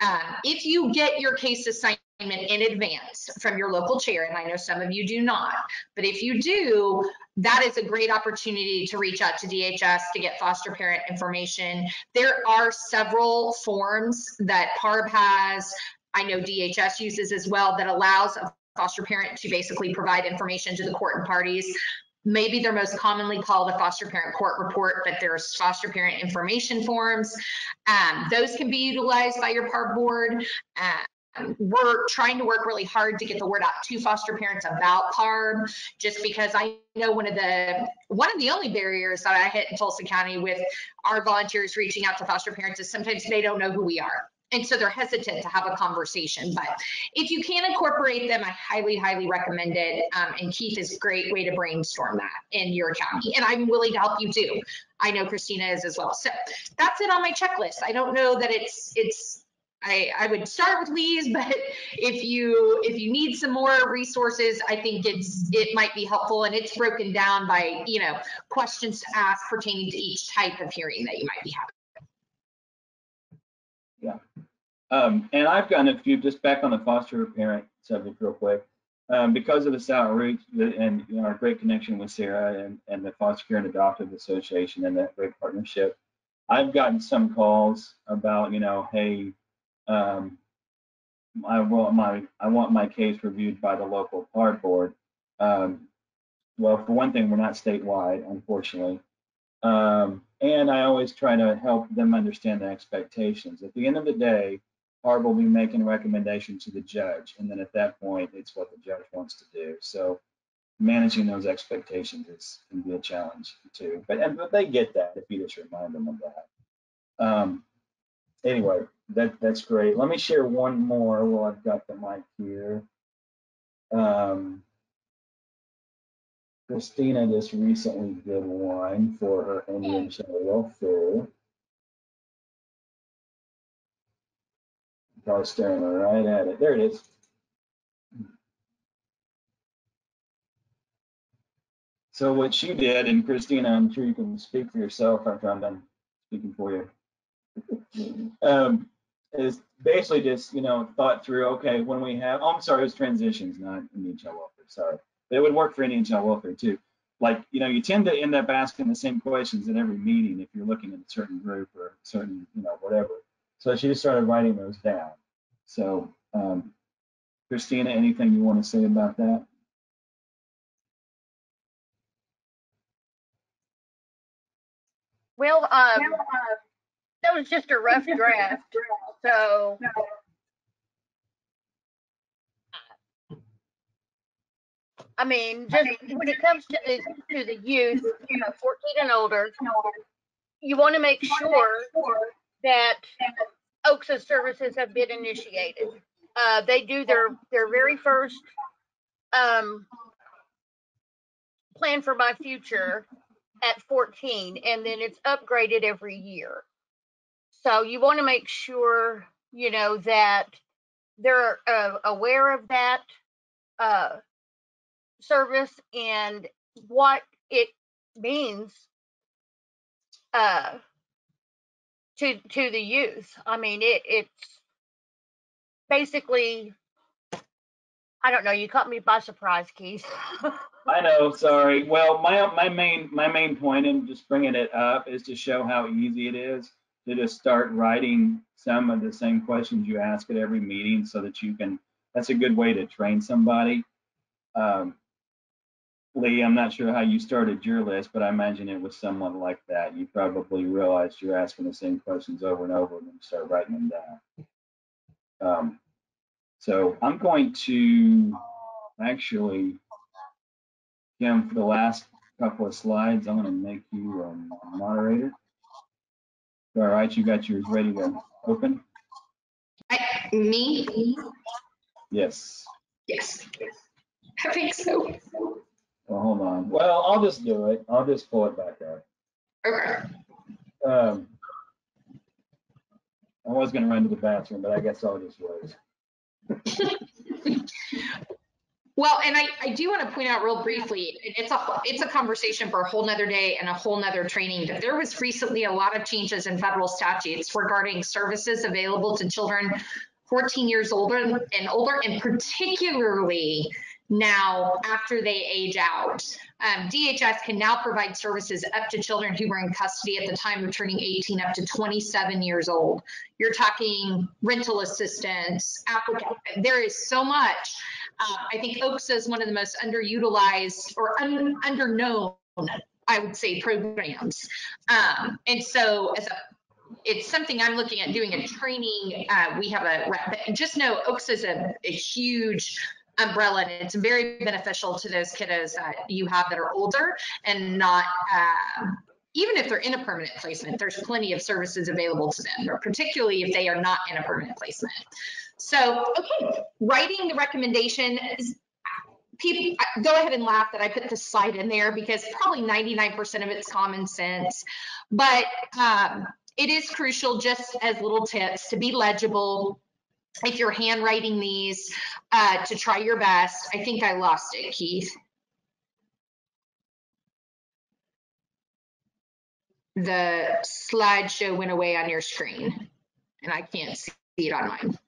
Um, if you get your case assignment in advance from your local chair, and I know some of you do not, but if you do, that is a great opportunity to reach out to DHS to get foster parent information. There are several forms that PARB has, I know DHS uses as well, that allows a foster parent to basically provide information to the court and parties. Maybe they're most commonly called a foster parent court report, but there's foster parent information forms. Um, those can be utilized by your PARB board. Uh, we're trying to work really hard to get the word out to foster parents about PARB, just because I know one of the one of the only barriers that I hit in Tulsa County with our volunteers reaching out to foster parents is sometimes they don't know who we are. And so they're hesitant to have a conversation. But if you can incorporate them, I highly, highly recommend it. Um, and Keith is a great way to brainstorm that in your county. And I'm willing to help you too. I know Christina is as well. So that's it on my checklist. I don't know that it's it's I, I would start with Lee's, but if you if you need some more resources, I think it's it might be helpful and it's broken down by you know questions to ask pertaining to each type of hearing that you might be having. Yeah, um, and I've gotten a few just back on the foster parent subject real quick. Um, because of this outreach and you know, our great connection with Sarah and, and the Foster Care and Adoptive Association and that great partnership, I've gotten some calls about, you know, hey, um, I want my I want my case reviewed by the local PARB board. Um, well, for one thing, we're not statewide, unfortunately. Um, and I always try to help them understand the expectations. At the end of the day, PARB will be making a recommendation to the judge, and then at that point, it's what the judge wants to do. So managing those expectations is can be a challenge too. But and but they get that if you just remind them of that. Um, anyway, that that's great. Let me share one more while I've got the mic here. Um, Christina just recently did one for her Indian Child Welfare. Probably staring right at it. There it is. So what she did, and Christina, I'm sure you can speak for yourself after I'm done speaking for you, um, is basically just, you know, thought through, okay, when we have, oh, I'm sorry, it was transitions, not child welfare, sorry. But it would work for child welfare too. Like, you know, you tend to end up asking the same questions in every meeting if you're looking at a certain group or certain, you know, whatever. So she just started writing those down. So, um, Christina, anything you want to say about that? Well, um, that was just a rough draft, so. I mean, just when it comes to the, to the youth, you know, fourteen and older, you want to make sure that OXA services have been initiated. Uh, they do their, their very first, um, plan for my future at 14 and then it's upgraded every year. So you want to make sure, you know, that they're uh, aware of that uh, service and what it means uh, to to the youth. I mean, it it's basically I don't know, you caught me by surprise, Keith. I know, sorry. Well, my my main my main point in just bringing it up is to show how easy it is to just start writing some of the same questions you ask at every meeting, so that you can. That's a good way to train somebody. Um, Lee, I'm not sure how you started your list, but I imagine it was someone like that. You probably realized you're asking the same questions over and over, and you start writing them down. Um, so I'm going to actually Kim, for the last couple of slides, I'm going to make you a moderator. All right, you got yours ready to open? I, me? Yes. Yes. I think so. Well, hold on. Well, I'll just do it. I'll just pull it back up. Okay. Um, I was going to run to the bathroom, but I guess I'll just wait. Well, and I, I do want to point out real briefly, it's a it's a conversation for a whole nother day and a whole nother training. That there was recently a lot of changes in federal statutes regarding services available to children 14 years older and older, and particularly now after they age out. Um, DHS can now provide services up to children who were in custody at the time of turning 18 up to 27 years old. You're talking rental assistance, applicant. There is so much. Uh, I think OXA is one of the most underutilized or un, underknown, I would say, programs. Um, and so as a it's something I'm looking at doing a training. Uh, we have a just know OXA is a, a huge umbrella and it's very beneficial to those kiddos that you have that are older and not uh, even if they're in a permanent placement there's plenty of services available to them particularly if they are not in a permanent placement so okay writing the recommendation is people go ahead and laugh that I put this slide in there because probably 99% of it's common sense but um, it is crucial just as little tips to be legible if you're handwriting these uh, to try your best. I think I lost it, Keith. The slideshow went away on your screen and I can't see it on mine.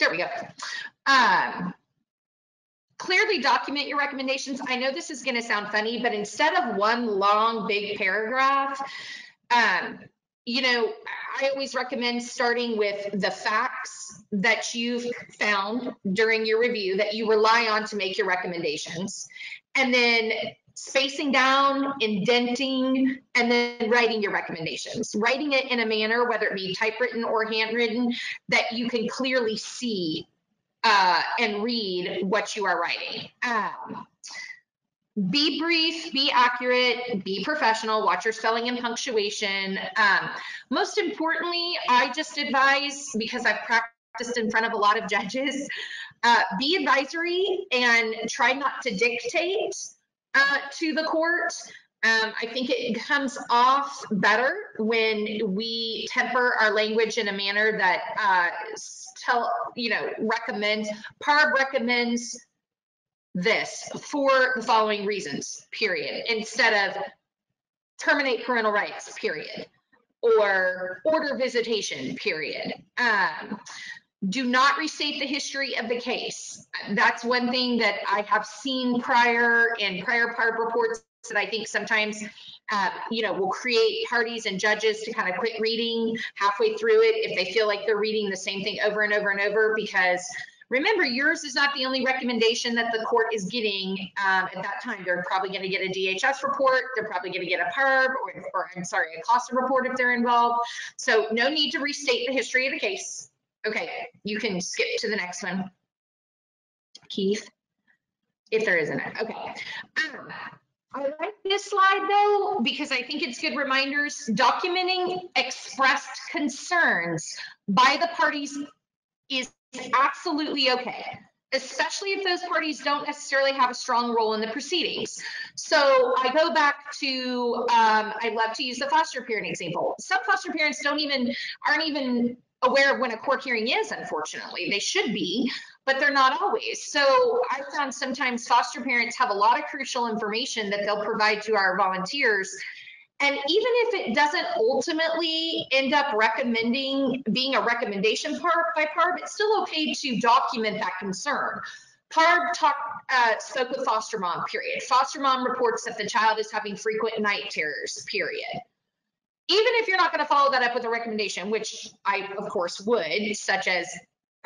There we go. Um, clearly document your recommendations. I know this is going to sound funny, but instead of one long big paragraph, um, you know, I always recommend starting with the facts that you've found during your review that you rely on to make your recommendations. And then spacing down, indenting, and then writing your recommendations. Writing it in a manner, whether it be typewritten or handwritten, that you can clearly see uh, and read what you are writing. Um, be brief, be accurate, be professional, watch your spelling and punctuation. Um, most importantly, I just advise, because I've practiced in front of a lot of judges, uh, be advisory and try not to dictate uh, to the court. Um, I think it comes off better when we temper our language in a manner that uh, tell, you know, recommends. PARB recommends this for the following reasons, period, instead of terminate parental rights, period, or order visitation, period. Um, do not restate the history of the case. That's one thing that I have seen prior in prior PARB reports that I think sometimes, uh, you know, will create parties and judges to kind of quit reading halfway through it if they feel like they're reading the same thing over and over and over because remember yours is not the only recommendation that the court is getting um, at that time. They're probably going to get a DHS report. They're probably going to get a PARB or, or I'm sorry, a CASA report if they're involved. So no need to restate the history of the case. Okay, you can skip to the next one. Keith, if there isn't it. Okay. Um, I like this slide though, because I think it's good reminders. Documenting expressed concerns by the parties is absolutely okay, especially if those parties don't necessarily have a strong role in the proceedings. So I go back to, um, I love to use the foster parent example. Some foster parents don't even, aren't even aware of when a court hearing is, unfortunately. They should be, but they're not always. So I found sometimes foster parents have a lot of crucial information that they'll provide to our volunteers. And even if it doesn't ultimately end up recommending being a recommendation part by PARB, it's still okay to document that concern. PARB talk, uh, spoke with foster mom, period. Foster mom reports that the child is having frequent night terrors, period even if you're not going to follow that up with a recommendation, which I, of course, would, such as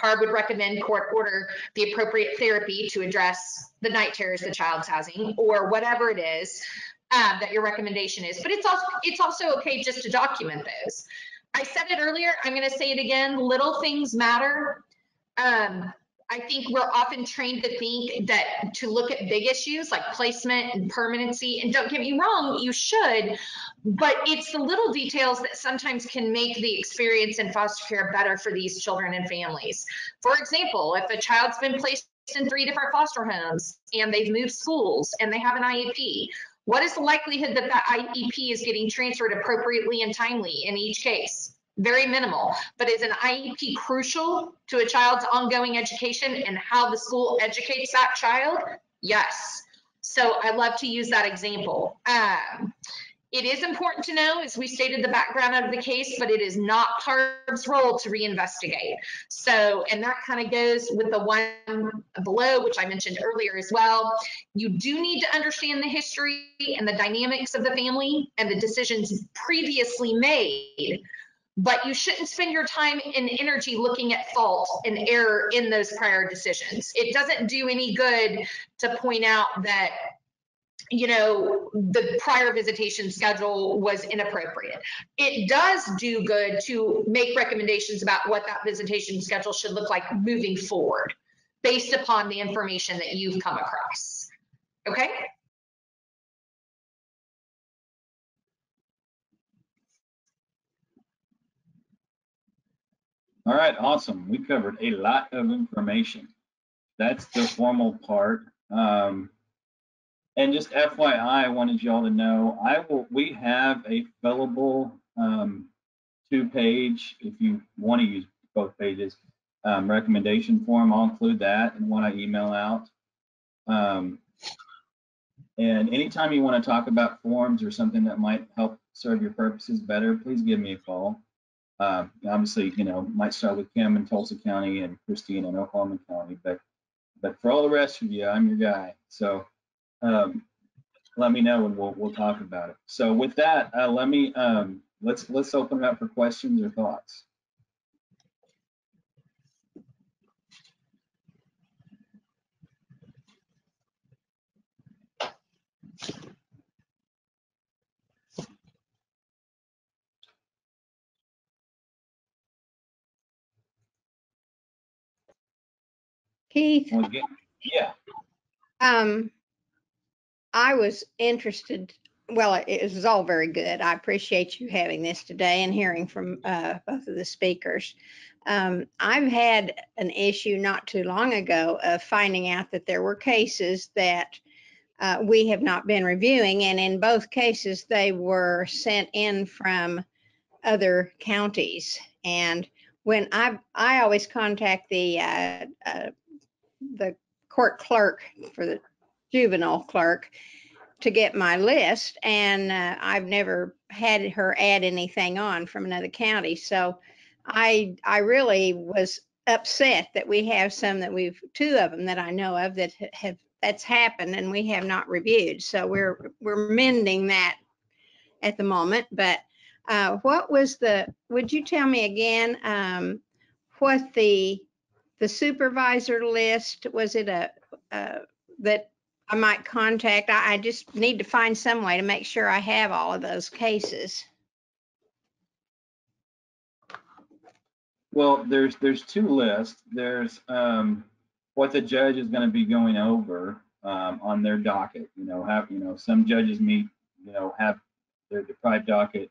PARB would recommend court order the appropriate therapy to address the night terrors the child's having, or whatever it is um, that your recommendation is. But it's also it's also okay just to document those. I said it earlier. I'm going to say it again. Little things matter. Um, I think we're often trained to think that to look at big issues like placement and permanency, and don't get me wrong, you should, but it's the little details that sometimes can make the experience in foster care better for these children and families. For example, if a child's been placed in three different foster homes and they've moved schools and they have an IEP, what is the likelihood that that IEP is getting transferred appropriately and timely in each case? Very minimal. But is an IEP crucial to a child's ongoing education and how the school educates that child? Yes. So I love to use that example. Um, it is important to know, as we stated the background of the case, but it is not PARB's role to reinvestigate. So, and that kind of goes with the one below, which I mentioned earlier as well. You do need to understand the history and the dynamics of the family and the decisions previously made but you shouldn't spend your time and energy looking at fault and error in those prior decisions. It doesn't do any good to point out that you know the prior visitation schedule was inappropriate. It does do good to make recommendations about what that visitation schedule should look like moving forward based upon the information that you've come across. Okay All right, awesome. We covered a lot of information. That's the formal part. Um, and just FYI, I wanted y'all to know, I will. We have a fillable um, two-page, if you want to use both pages, um, recommendation form. I'll include that in when I email out. Um, and anytime you want to talk about forms or something that might help serve your purposes better, please give me a call. Uh, obviously, you know, might start with Kim in Tulsa County and Christine in Oklahoma County, but but for all the rest of you, I'm your guy. So um, let me know and we'll we'll talk about it. So with that, uh, let me um, let's let's open it up for questions or thoughts. Keith, Yeah, um, I was interested, well, it it was all very good. I appreciate you having this today and hearing from, uh, both of the speakers. Um, I've had an issue not too long ago of finding out that there were cases that, uh, we have not been reviewing, and in both cases, they were sent in from other counties. And when I, I always contact the, uh, uh, the court clerk for the juvenile clerk to get my list and uh, I've never had her add anything on from another county. So I I really was upset that we have some that we've two of them that I know of that have that's happened and we have not reviewed. So we're we're mending that at the moment. But uh, what was the? Would you tell me again um, what the the supervisor list was? It a that I might contact. I, I just need to find some way to make sure I have all of those cases. well, there's, there's two lists. There's, um, what the judge is gonna be going over, um, on their docket, you know, have, you know, some judges meet, you know, have their deprived docket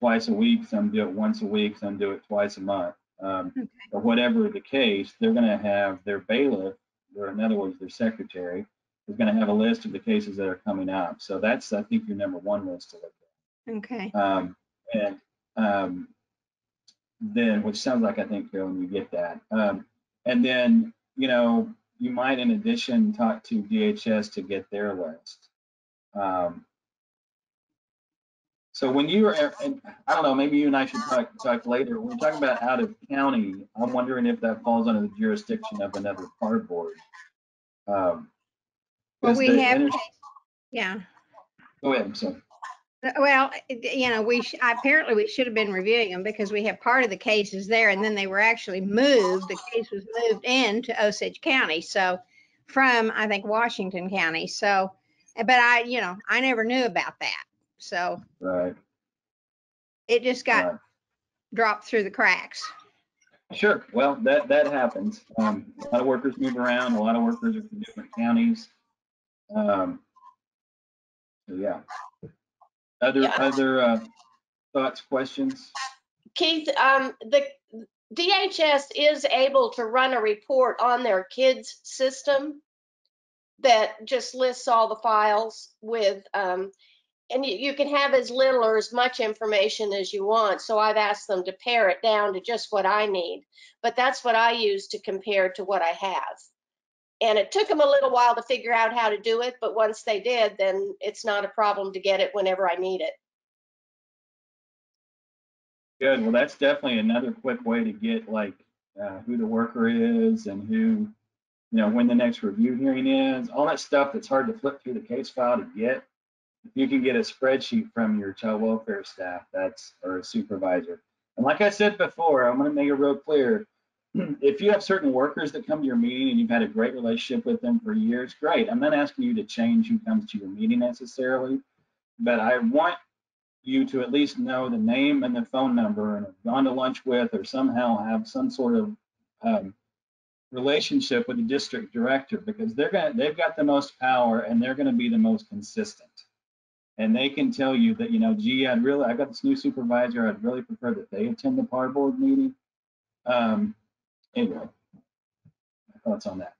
twice a week, some do it once a week, some do it twice a month. Um, Okay. but whatever the case, they're gonna have their bailiff, or in other words, their secretary, is gonna have a list of the cases that are coming up. So that's, I think, your number one list to look at. Okay. Um, and, um, then, which sounds like, I think, Carolyn, you get that. Um, and then, you know, you might in addition talk to DHS to get their list. Um, so when you are, and I don't know, maybe you and I should talk, talk later. When we're talking about out of county, I'm wondering if that falls under the jurisdiction of another PARB board. Um, Well, we the have, inter- yeah. Go ahead, I'm sorry. Uh, Well, you know, we, sh- apparently we should have been reviewing them because we have part of the cases there and then they were actually moved. The case was moved into Osage County. So from, I think, Washington County. So, but I, you know, I never knew about that. So Right, it just got right. dropped through the cracks. Sure. Well, that, that happens. Um, a lot of workers move around. A lot of workers are from different counties. Um, so yeah. Other, Yeah. other, uh, thoughts, questions? Keith, um, the DHS is able to run a report on their kids system that just lists all the files with, um, and you, you can have as little or as much information as you want. So I've asked them to pare it down to just what I need. But that's what I use to compare to what I have. And it took them a little while to figure out how to do it, but once they did, then it's not a problem to get it whenever I need it. Good. Well, that's definitely another quick way to get like, uh, who the worker is and who, you know, when the next review hearing is, all that stuff that's hard to flip through the case file to get. You can get a spreadsheet from your child welfare staff, that's, or a supervisor. And like I said before, I'm gonna make it real clear. If you have certain workers that come to your meeting and you've had a great relationship with them for years, great. I'm not asking you to change who comes to your meeting necessarily. But I want you to at least know the name and the phone number and have gone to lunch with or somehow have some sort of um, relationship with the district director because they're gonna they've got the most power and they're gonna be the most consistent. And they can tell you that, you know, gee, I'd really I got this new supervisor, I'd really prefer that they attend the PARB board meeting. Um, anyway, my thoughts on that.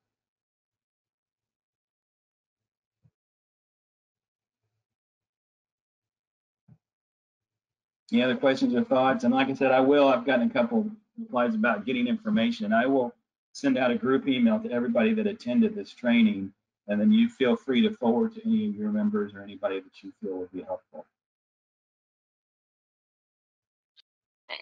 Any other questions or thoughts? And like I said, I will, I've gotten a couple replies about getting information I will send out a group email to everybody that attended this training. And then you feel free to forward to any of your members or anybody that you feel would be helpful.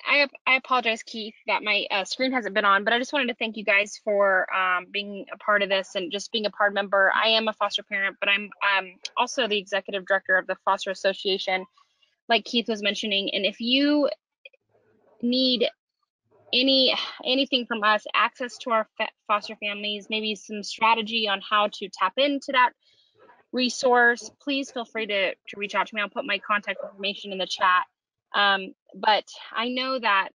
I, I apologize, Keith, that my uh, screen hasn't been on, but I just wanted to thank you guys for um, being a PARB of this and just being a part member. I am a foster parent, but I'm um, also the executive director of the Foster Association, like Keith was mentioning. And if you need any anything from us, access to our foster families, maybe some strategy on how to tap into that resource, please feel free to, to reach out to me. I'll put my contact information in the chat. Um, but I know that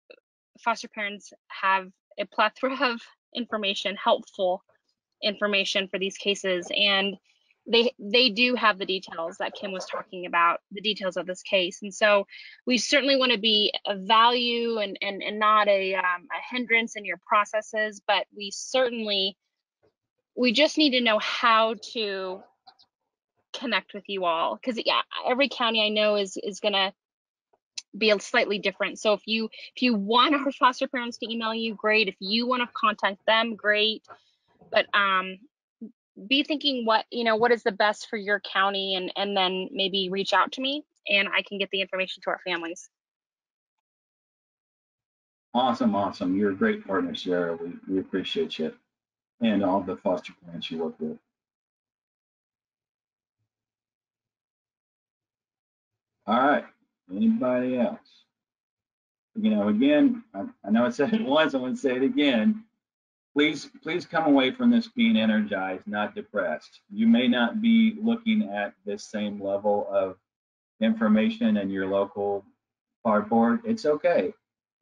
foster parents have a plethora of information, helpful information for these cases and they they do have the details that Kim was talking about, the details of this case. And so we certainly want to be a value and and, and not a um, a hindrance in your processes, but we certainly we just need to know how to connect with you all because yeah, every county I know is is gonna be a slightly different. So if you if you want our foster parents to email you, great. If you want to contact them, great. But um, be thinking what you know what is the best for your county, and and then maybe reach out to me, and I can get the information to our families. Awesome, awesome. You're a great partner, Sarah. We, we appreciate you and all the foster parents you work with. All right, anybody else? You know, again, I, I know I said it once, I'm gonna say it again. Please, please come away from this being energized, not depressed. You may not be looking at this same level of information in your local PARB board. It's okay.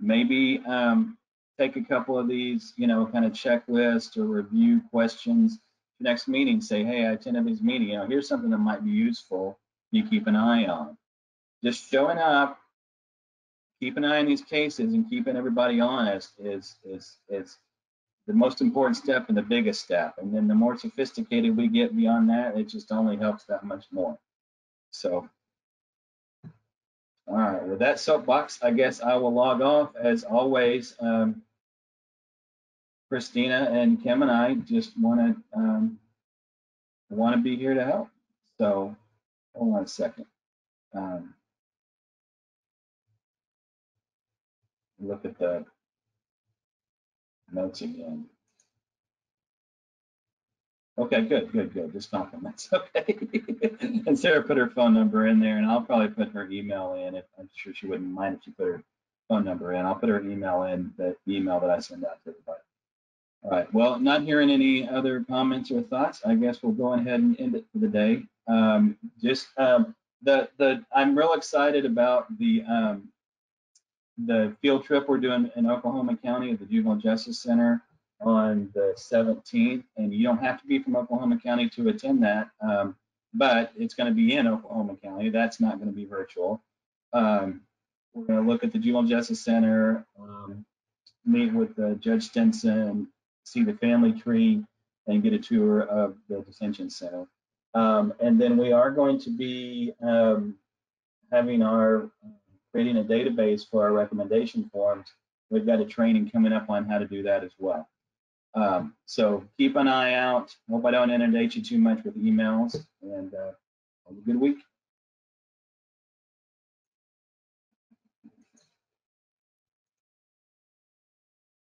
Maybe um, take a couple of these, you know, kind of checklist or review questions. Next meeting, say, hey, I attended this meeting. You know, here's something that might be useful. You keep an eye on. Just showing up, keep an eye on these cases, and keeping everybody honest is is is the most important step and the biggest step. And then the more sophisticated we get beyond that, it just only helps that much more. So, all right, with that soapbox, I guess I will log off. As always, um, Christina and Kim and I just want to um, want to be here to help. So, hold on a second. Um, look at the notes again. Okay, good, good, good. Just compliments. Okay. and Sarah put her phone number in there, and I'll probably put her email in. If I'm sure she wouldn't mind if she put her phone number in. I'll put her email in the email that I send out to everybody. All right. Well, not hearing any other comments or thoughts, I guess we'll go ahead and end it for the day. Um, just um, the the I'm real excited about the um, the field trip we're doing in Oklahoma County at the Juvenile Justice Center on the 17th. And you don't have to be from Oklahoma County to attend that, um, but it's going to be in Oklahoma County. That's not going to be virtual. Um, we're going to look at the Juvenile Justice Center, um, meet with uh, Judge Stinson, see the family tree, and get a tour of the detention center. Um, and then we are going to be um, having our creating a database for our recommendation forms. We've got a training coming up on how to do that as well. Um, so keep an eye out. Hope I don't inundate you too much with emails and uh, have a good week.